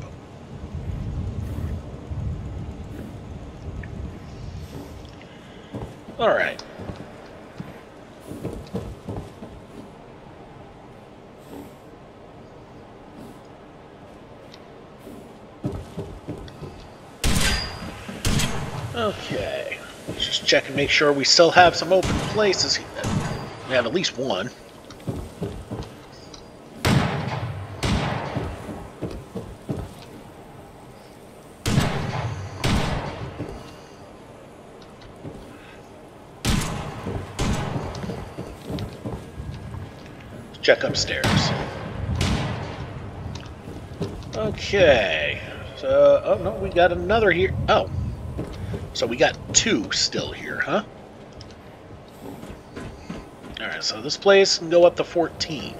check and make sure we still have some open places. We have at least one. check upstairs. Okay. So, oh no, we got another here. Oh, so we got two still here, huh? Alright, so this place can go up to 14.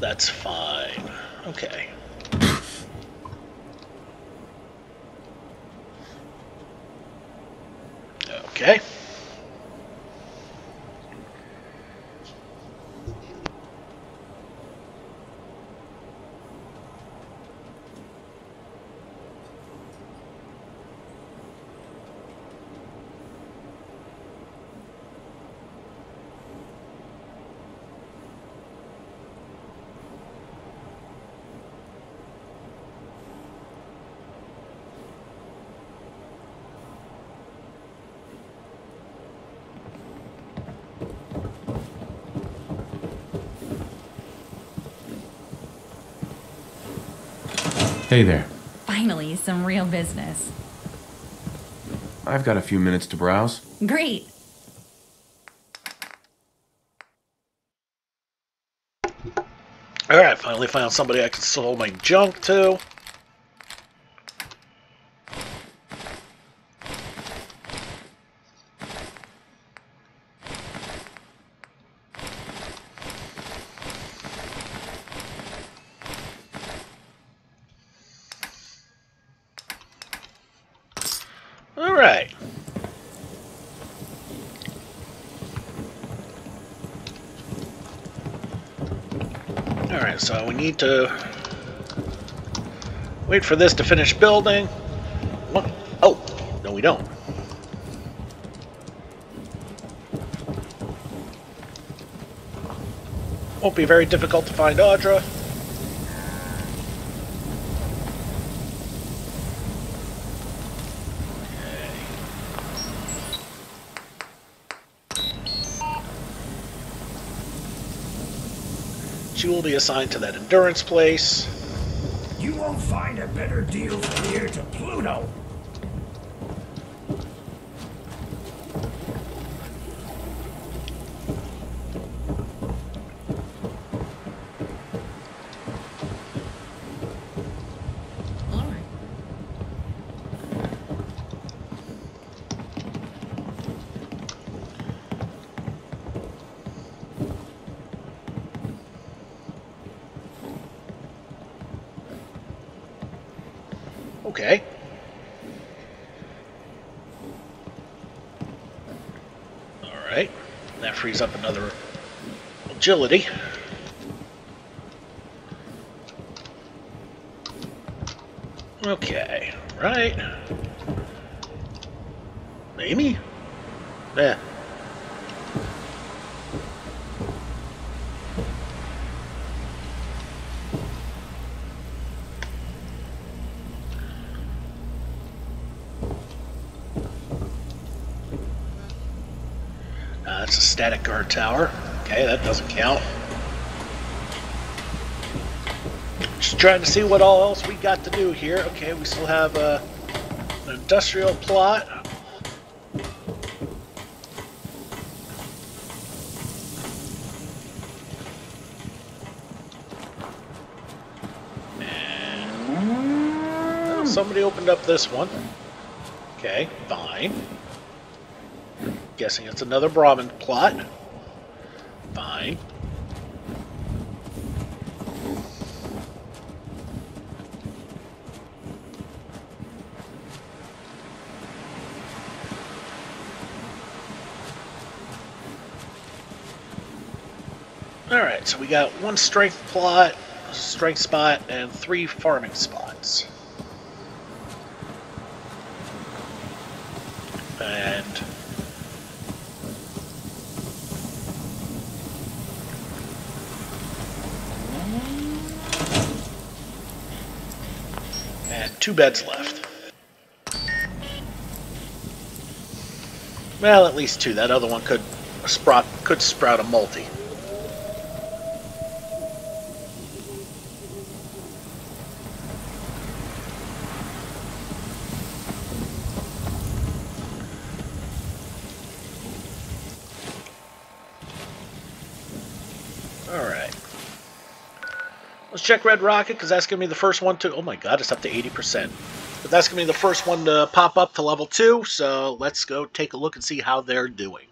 That's fine. Okay. Okay. Hey there. Finally, some real business. I've got a few minutes to browse. Great. Alright, finally found somebody I can sell my junk to. Alright. Alright, so we need to wait for this to finish building. Oh, no we don't. Won't be very difficult to find Audra. Be assigned to that endurance place. You won't find a better deal from here to Pluto. Okay. Alright. That frees up another agility. Okay. Right. Amy? Yeah. Uh, that's a static guard tower. Okay, that doesn't count. Just trying to see what all else we got to do here. Okay, we still have uh, an industrial plot. And- Oh, somebody opened up this one. Okay, fine. Guessing it's another Brahmin plot. Fine. Alright, so we got one strength plot, strength spot, and three farming spots. And And two beds left. Well, at least two. That other one could sprout could sprout a multi. Let's check Red Rocket because that's gonna be the first one to. Oh my God, it's up to eighty percent. But that's gonna be the first one to pop up to level two. So let's go take a look and see how they're doing.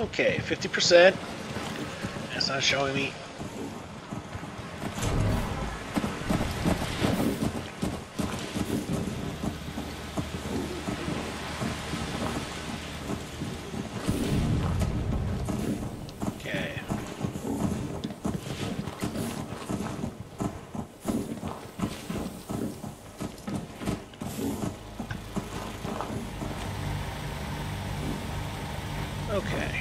Okay, 50%. That's not showing me. Okay. Okay.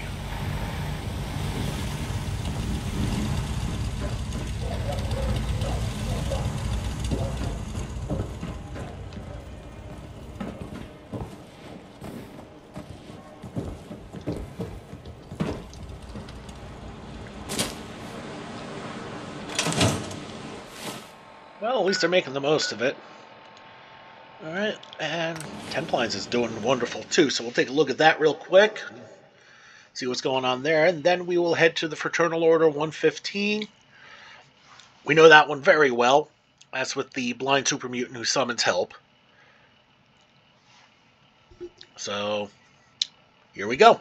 At least they're making the most of it. Alright, and Ten Pines is doing wonderful too, so we'll take a look at that real quick. See what's going on there, and then we will head to the Fraternal Order 115. We know that one very well. That's with the blind super mutant who summons help. So, here we go.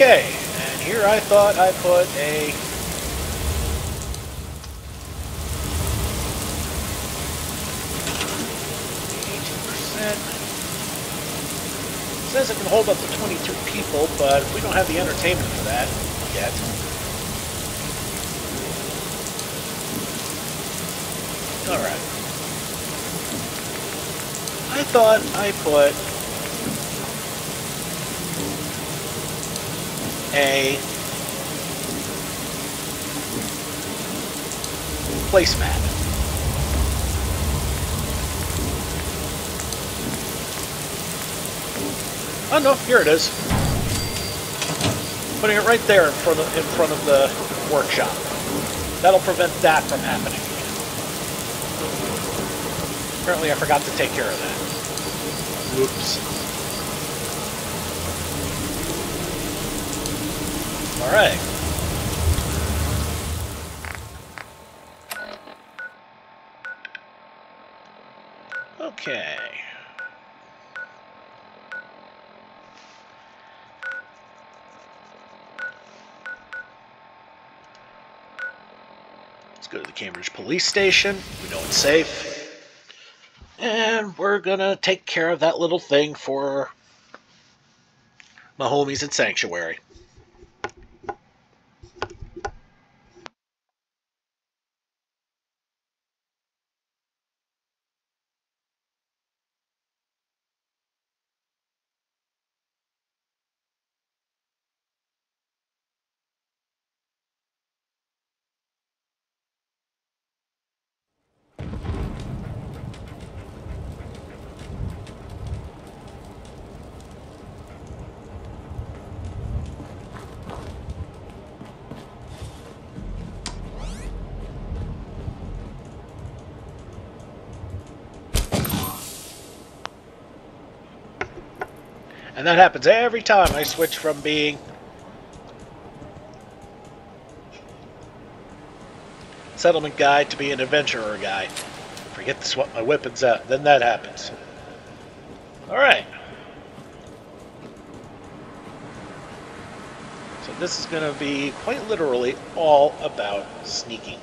Okay, and here I thought I put a It says it can hold up to 22 people, but we don't have the entertainment for that yet. Alright. I thought I put a placemat. Oh no, here it is. Putting it right there in front of in front of the workshop. That'll prevent that from happening. Apparently I forgot to take care of that. Whoops. Alright. Okay. Let's go to the Cambridge Police Station. We know it's safe. And we're gonna take care of that little thing for my homies at Sanctuary. And that happens every time I switch from being settlement guy to be an adventurer guy. Forget to swap my weapons out. Then that happens. Alright. So this is going to be quite literally all about sneaking.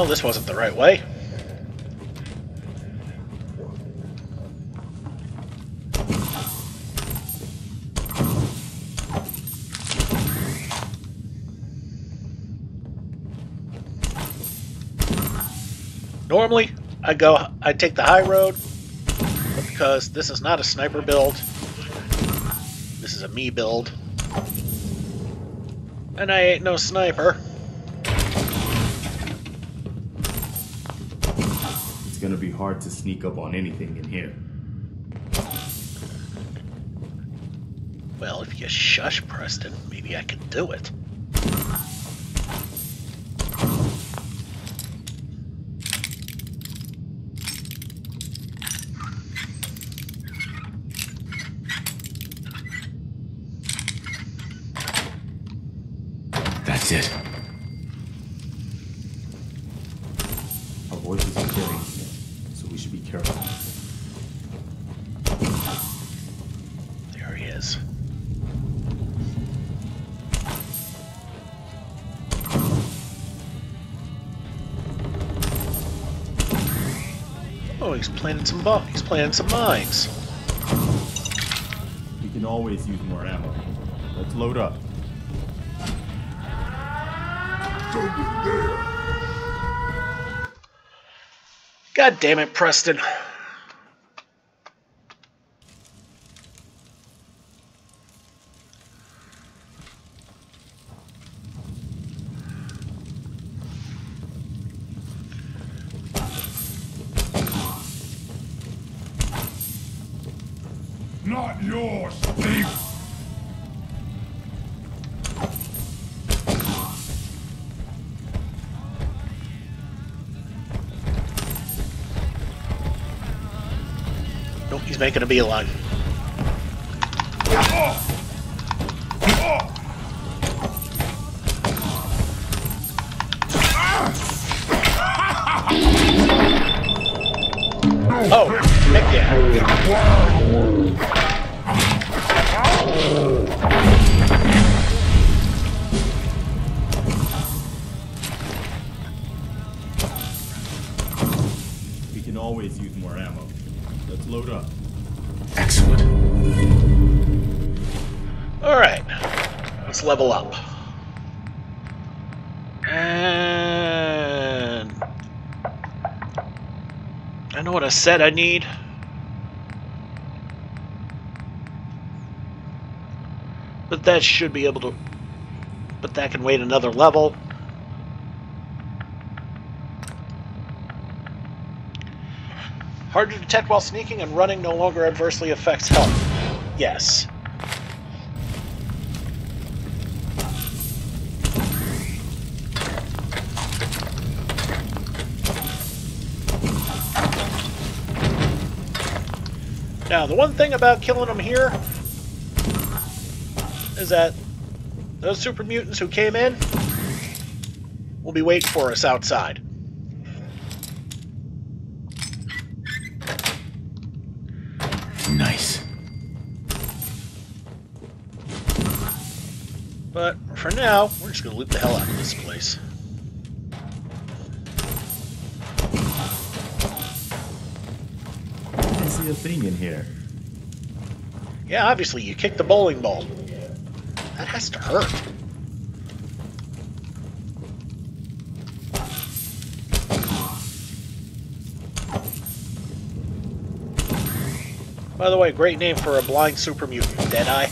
Well, this wasn't the right way. Normally, I go, I take the high road, but because this is not a sniper build, this is a me build, and I ain't no sniper. Hard to sneak up on anything in here. Well, if you shush Preston, maybe I can do it. Planting some bo- he's planting some mines. We can can always use more ammo. Let's load up. God damn it, Preston. Not yours, thief! Nope, he's making a beeline. Oh, I I need. But that should be able to. But that can wait another level. Hard to detect while sneaking and running no longer adversely affects health. Yes. Now, the one thing about killing them here is that those super mutants who came in will be waiting for us outside. Nice. But for now, we're just gonna loot the hell out of this place. A thing in here. Yeah, obviously, you kicked the bowling ball. That has to hurt. By the way, great name for a blind super mutant, Deadeye.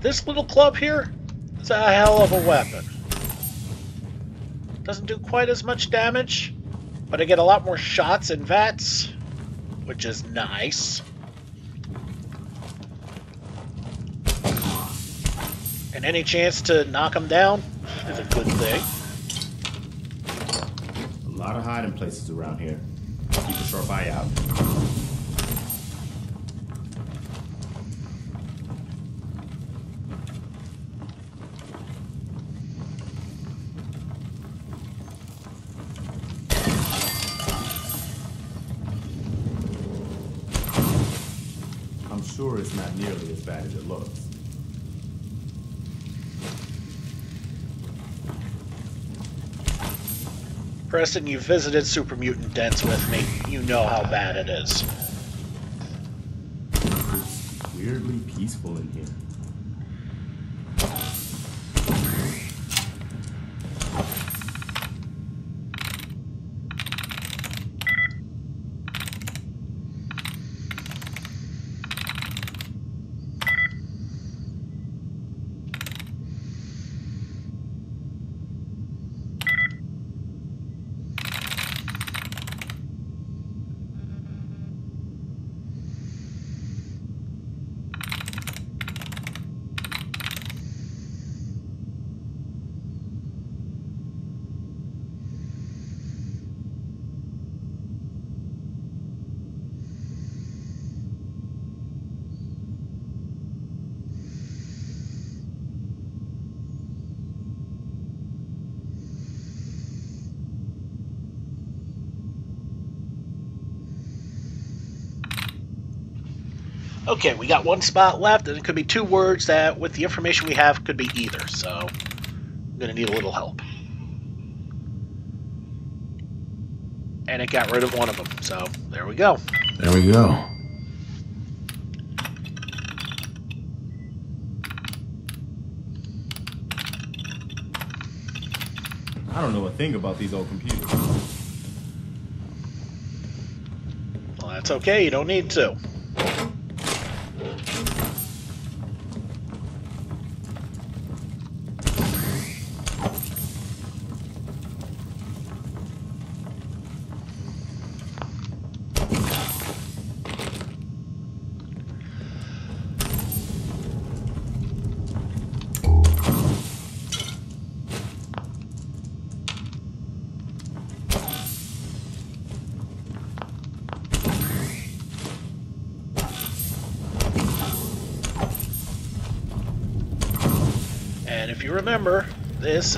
This little club here is a hell of a weapon. Doesn't do quite as much damage, but I get a lot more shots and VATS, which is nice. And any chance to knock them down is a good thing. A lot of hiding places around here. Keep a sharp eye out. Not nearly as bad as it looks. Preston, you visited Super Mutant Dens with me. You know how bad it is. It's weirdly peaceful in here. Okay, we got one spot left, and it could be two words that, with the information we have, could be either. So, I'm gonna need a little help. And it got rid of one of them. So, there we go. There we go. I don't know a thing about these old computers. Well, that's okay. You don't need to.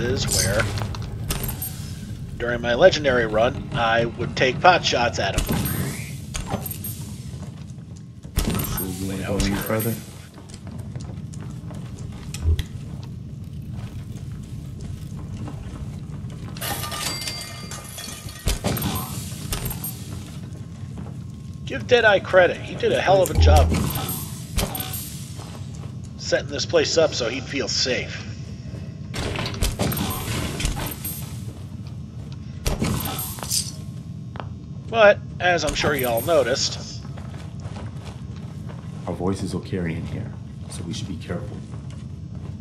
Is where, during my legendary run, I would take pot shots at him. Sure you ain't going any further? Give Deadeye credit. He did a hell of a job setting this place up so he'd feel safe. As I'm sure you all noticed, Our voices will carry in here, so we should be careful.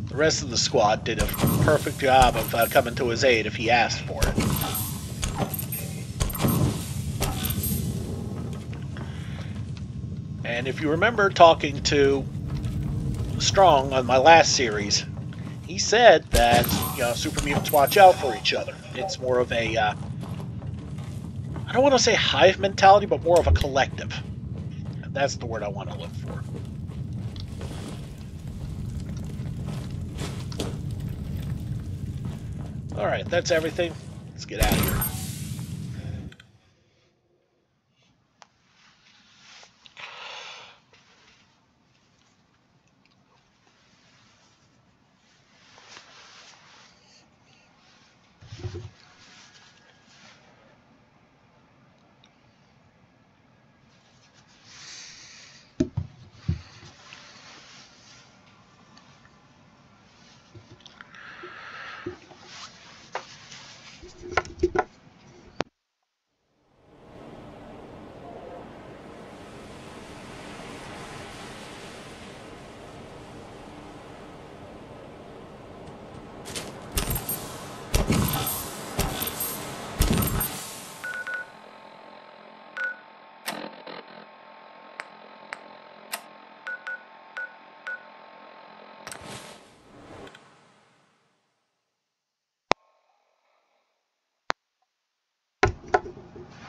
the rest of the squad did a perfect job of uh, coming to his aid if he asked for it. And if you remember talking to Strong on my last series, he said that you know super mutants watch out for each other. It's more of a uh, I don't want to say hive mentality, but more of a collective. That's the word I want to look for. All right, that's everything. Let's get out of here.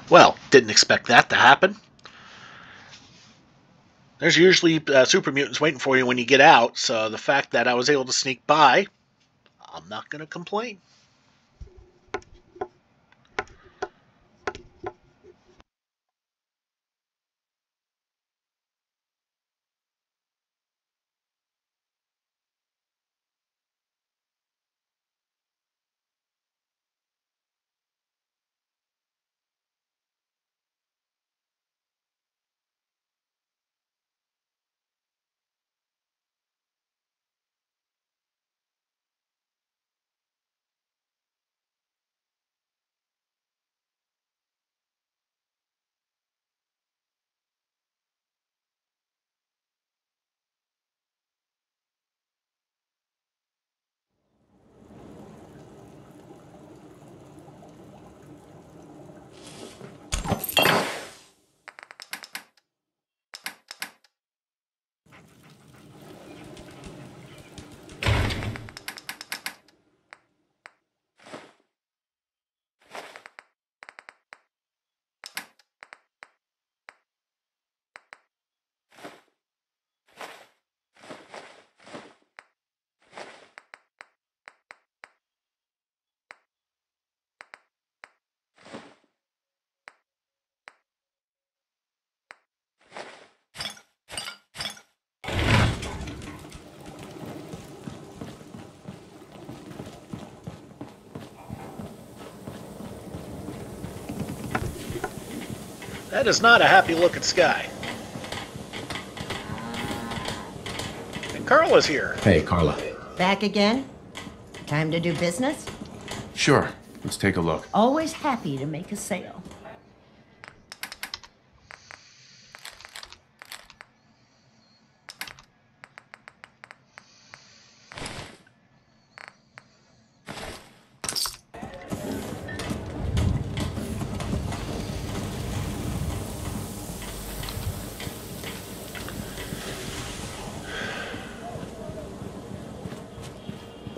Well, didn't expect that to happen. There's usually uh, super mutants waiting for you when you get out, so the fact that I was able to sneak by, I'm not going to complain. That is not a happy looking sky. And Carla's here. Hey, Carla. Back again? Time to do business? Sure. Let's take a look. Always happy to make a sale.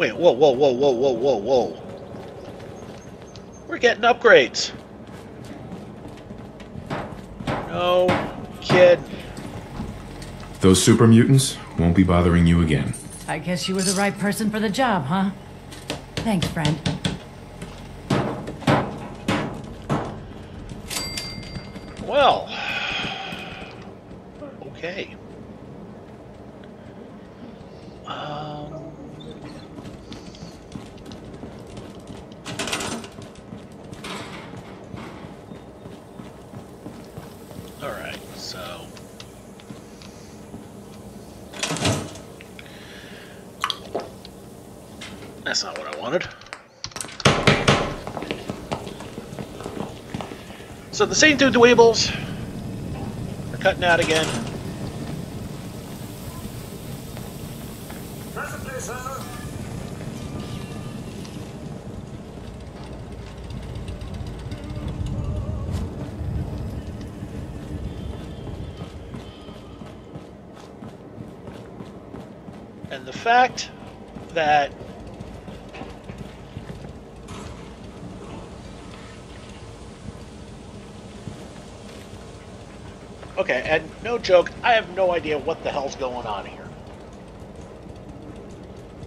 Wait, whoa, whoa, whoa, whoa, whoa, whoa, whoa. We're getting upgrades. No kid. Those super mutants won't be bothering you again. I guess you were the right person for the job, huh? Thanks, friend. Well. Okay. Um. Alright, so. That's not what I wanted. So the same two Dweebles are cutting out again. And the fact that Okay, and no joke, I have no idea what the hell's going on here.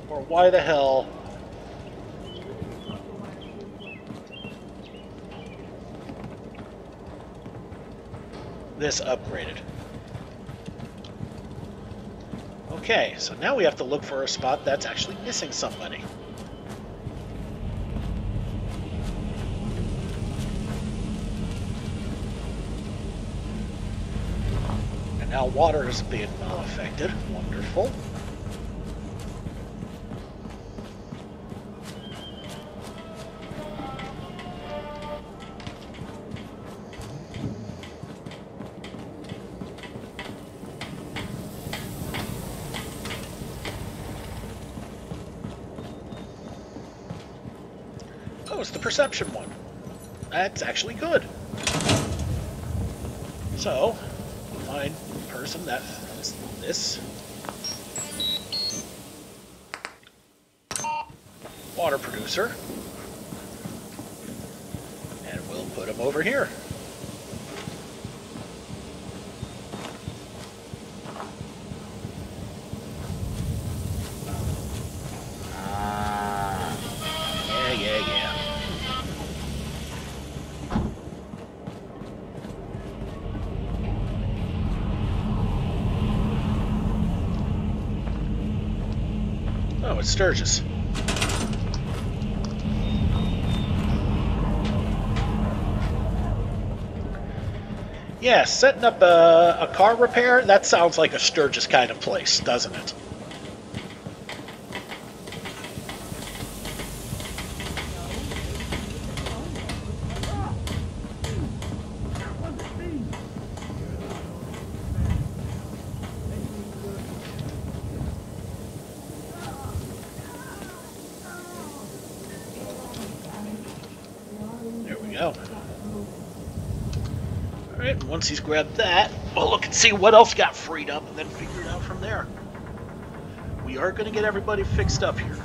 Or why the hell this upgraded. Okay, so now we have to look for a spot that's actually missing somebody. Now water is being unaffected. Wonderful. Oh, it's the perception one. That's actually good. So, person that has this. Water producer. Sturgis. Yeah, setting up a, a car repair, that sounds like a Sturgis kind of place, doesn't it? Go. Alright, once he's grabbed that, we'll look and see what else got freed up and then figure it out from there. We are going to get everybody fixed up here.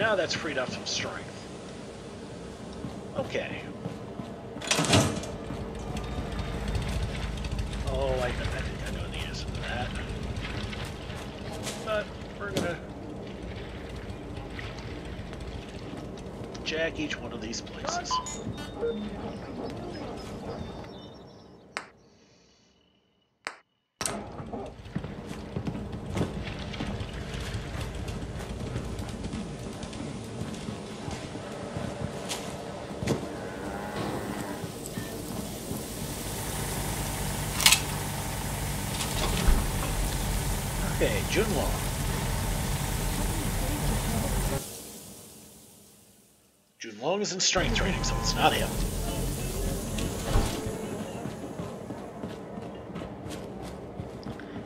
Now that's freed up some strength. Okay. Oh, I, I think I know the answer to that. But we're gonna jack each one of these places. Okay, Jun Long. Junlong is in strength training, so it's not him.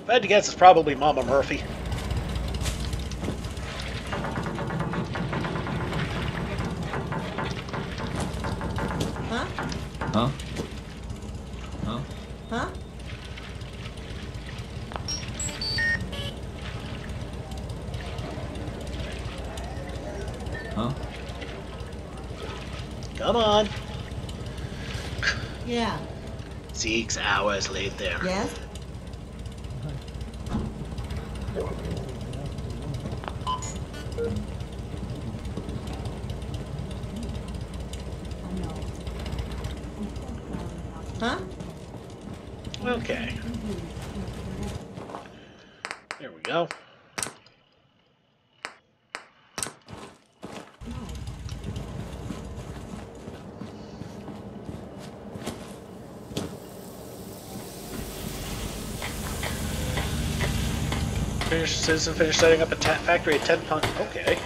If I had to guess, it's probably Mama Murphy. Huh? Huh? Huh? Huh? Huh? Come on. Yeah. Six hours later. Yes? Huh? Okay. There we go. Finish, citizen finished setting up a factory at 10 pun- Okay.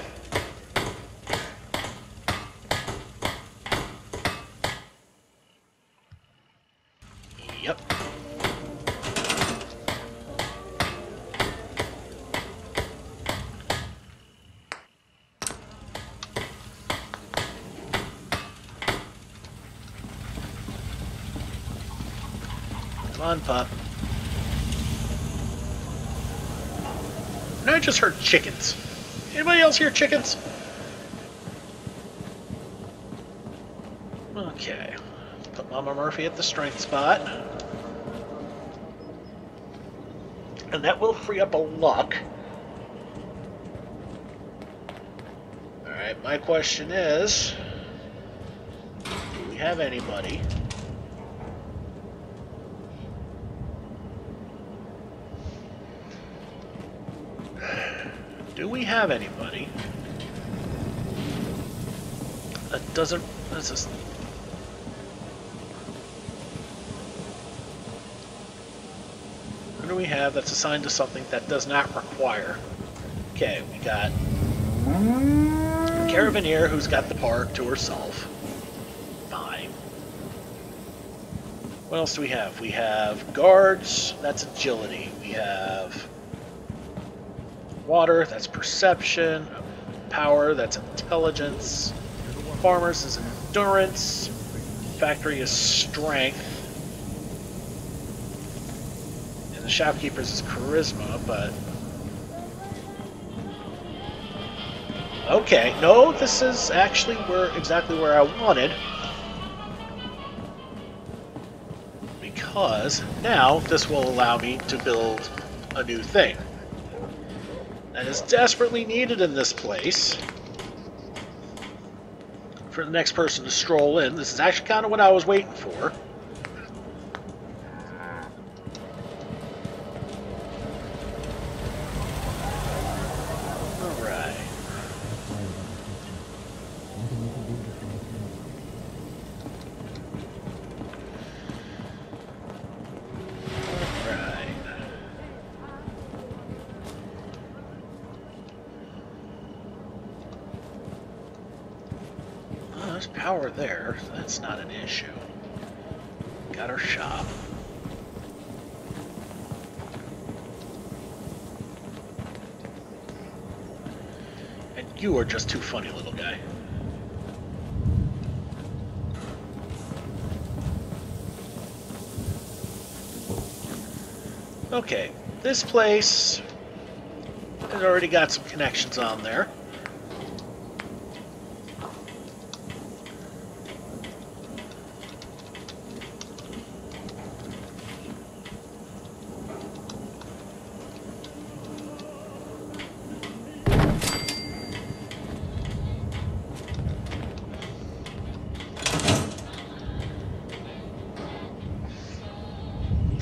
Yep. Come on, pup. No, I just heard chickens. Anybody else hear chickens? Okay. Put Mama Murphy at the strength spot. And that will free up a luck. Alright, my question is... Do we have anybody? Do we have anybody that doesn't... Is... Who do we have that's assigned to something that does not require? Okay, we got Caravaneer, who's got the park to herself. Fine. What else do we have? We have guards, that's agility. We have water, that's perception. Power, that's intelligence. Farmers is endurance. Factory is strength. And the shopkeepers is charisma, but Okay, no, this is actually where exactly where I wanted. Because now this will allow me to build a new thing. That is desperately needed in this place. For the next person to stroll in. This is actually kind of what I was waiting for. Alright. Alright. Oh, there's power there, so that's not an issue. Got our shop. And you are just too funny, little guy. Okay, this place has already got some connections on there.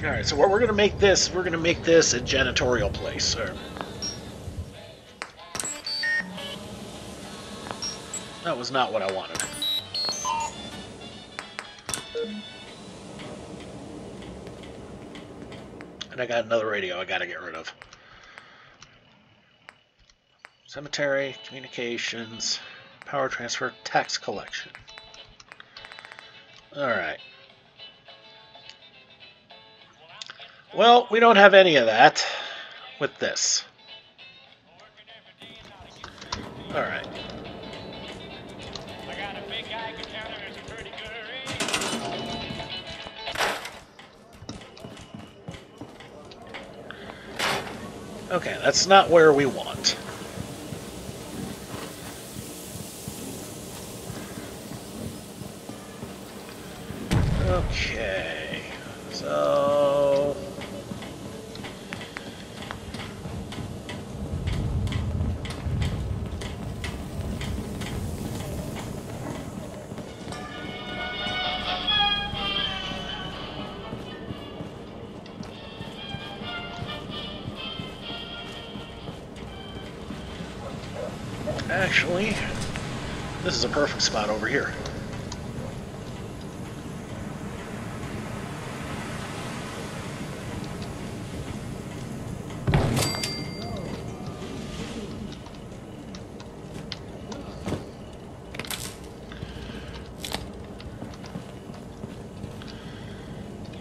Alright, so what we're gonna make this, we're gonna make this a janitorial place. That was not what I wanted. And I got another radio I gotta get rid of. Cemetery, communications, power transfer, tax collection. Alright. Well, we don't have any of that with this. Alright. Okay, that's not where we want. Okay, so... is a perfect spot over here.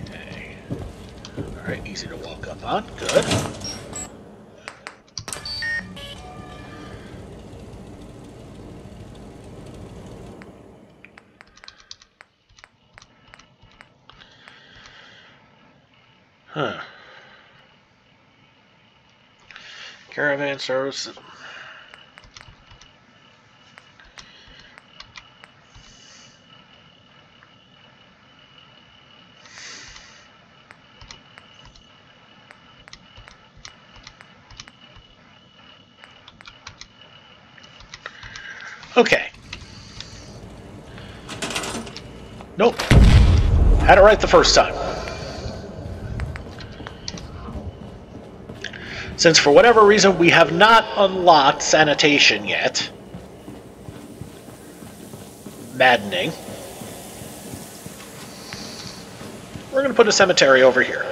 Okay. Alright, easy to walk up on. Good. Huh. Caravan service. Okay. Nope. Had it right the first time. Since for whatever reason we have not unlocked sanitation yet. Maddening. We're going to put a cemetery over here.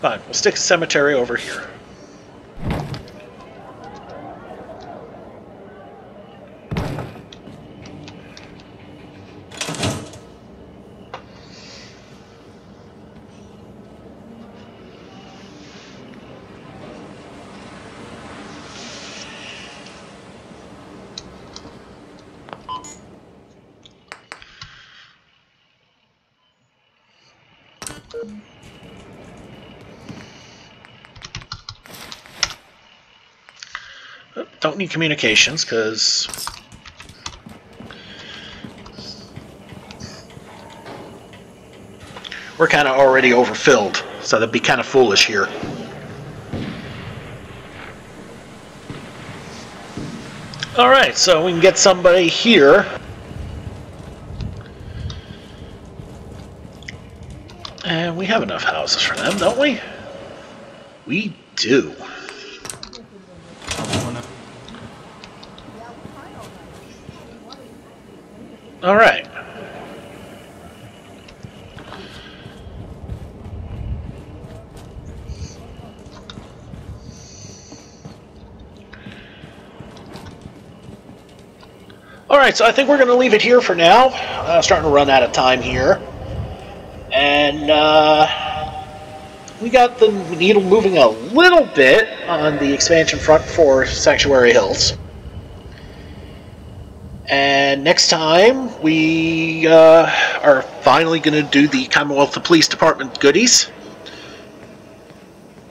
Fine, we'll stick a cemetery over here. Communications because we're kind of already overfilled, so that'd be kind of foolish here. All right, so we can get somebody here. And we have enough houses for them, don't we? We do. Alright, so I think we're going to leave it here for now. Uh, starting to run out of time here. And, uh, we got the needle moving a little bit on the expansion front for Sanctuary Hills. And next time, we uh, are finally going to do the Commonwealth Police Department goodies.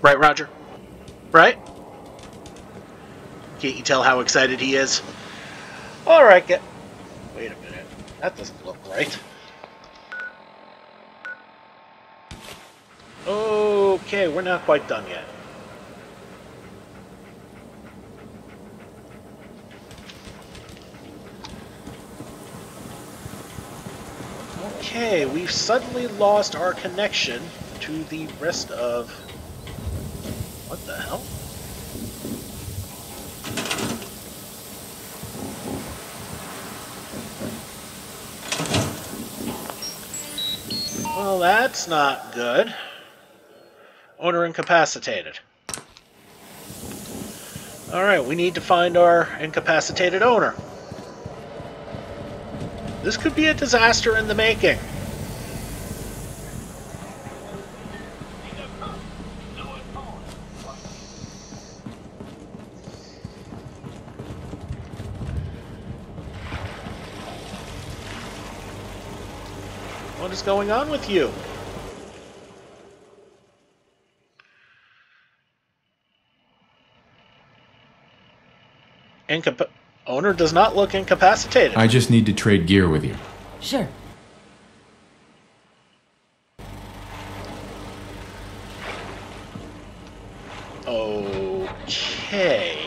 Right, Roger? Right? Can't you tell how excited he is? Alright, get. Wait a minute. That doesn't look right. Okay, we're not quite done yet. Okay, we've suddenly lost our connection to the rest of... What the hell? Well, that's not good. Owner incapacitated. Alright, we need to find our incapacitated owner. This could be a disaster in the making. Going on with you? Incap- owner does not look incapacitated. I just need to trade gear with you. Sure. Okay.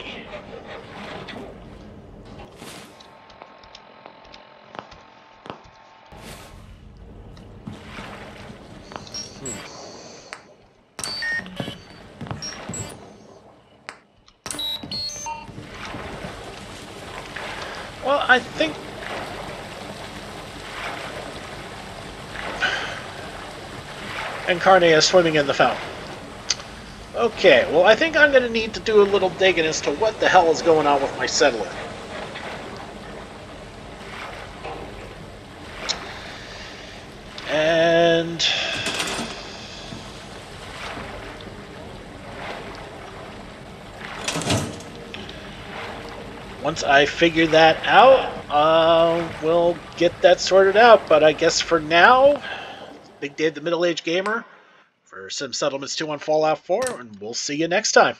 Well, I think. Incarnate is swimming in the fountain. Okay, well, I think I'm going to need to do a little digging as to what the hell is going on with my settler. And. Once I figure that out, uh, we'll get that sorted out. But I guess for now, Big Dave the Middle Aged Gamer Sim Settlements 2 on Fallout 4, and we'll see you next time.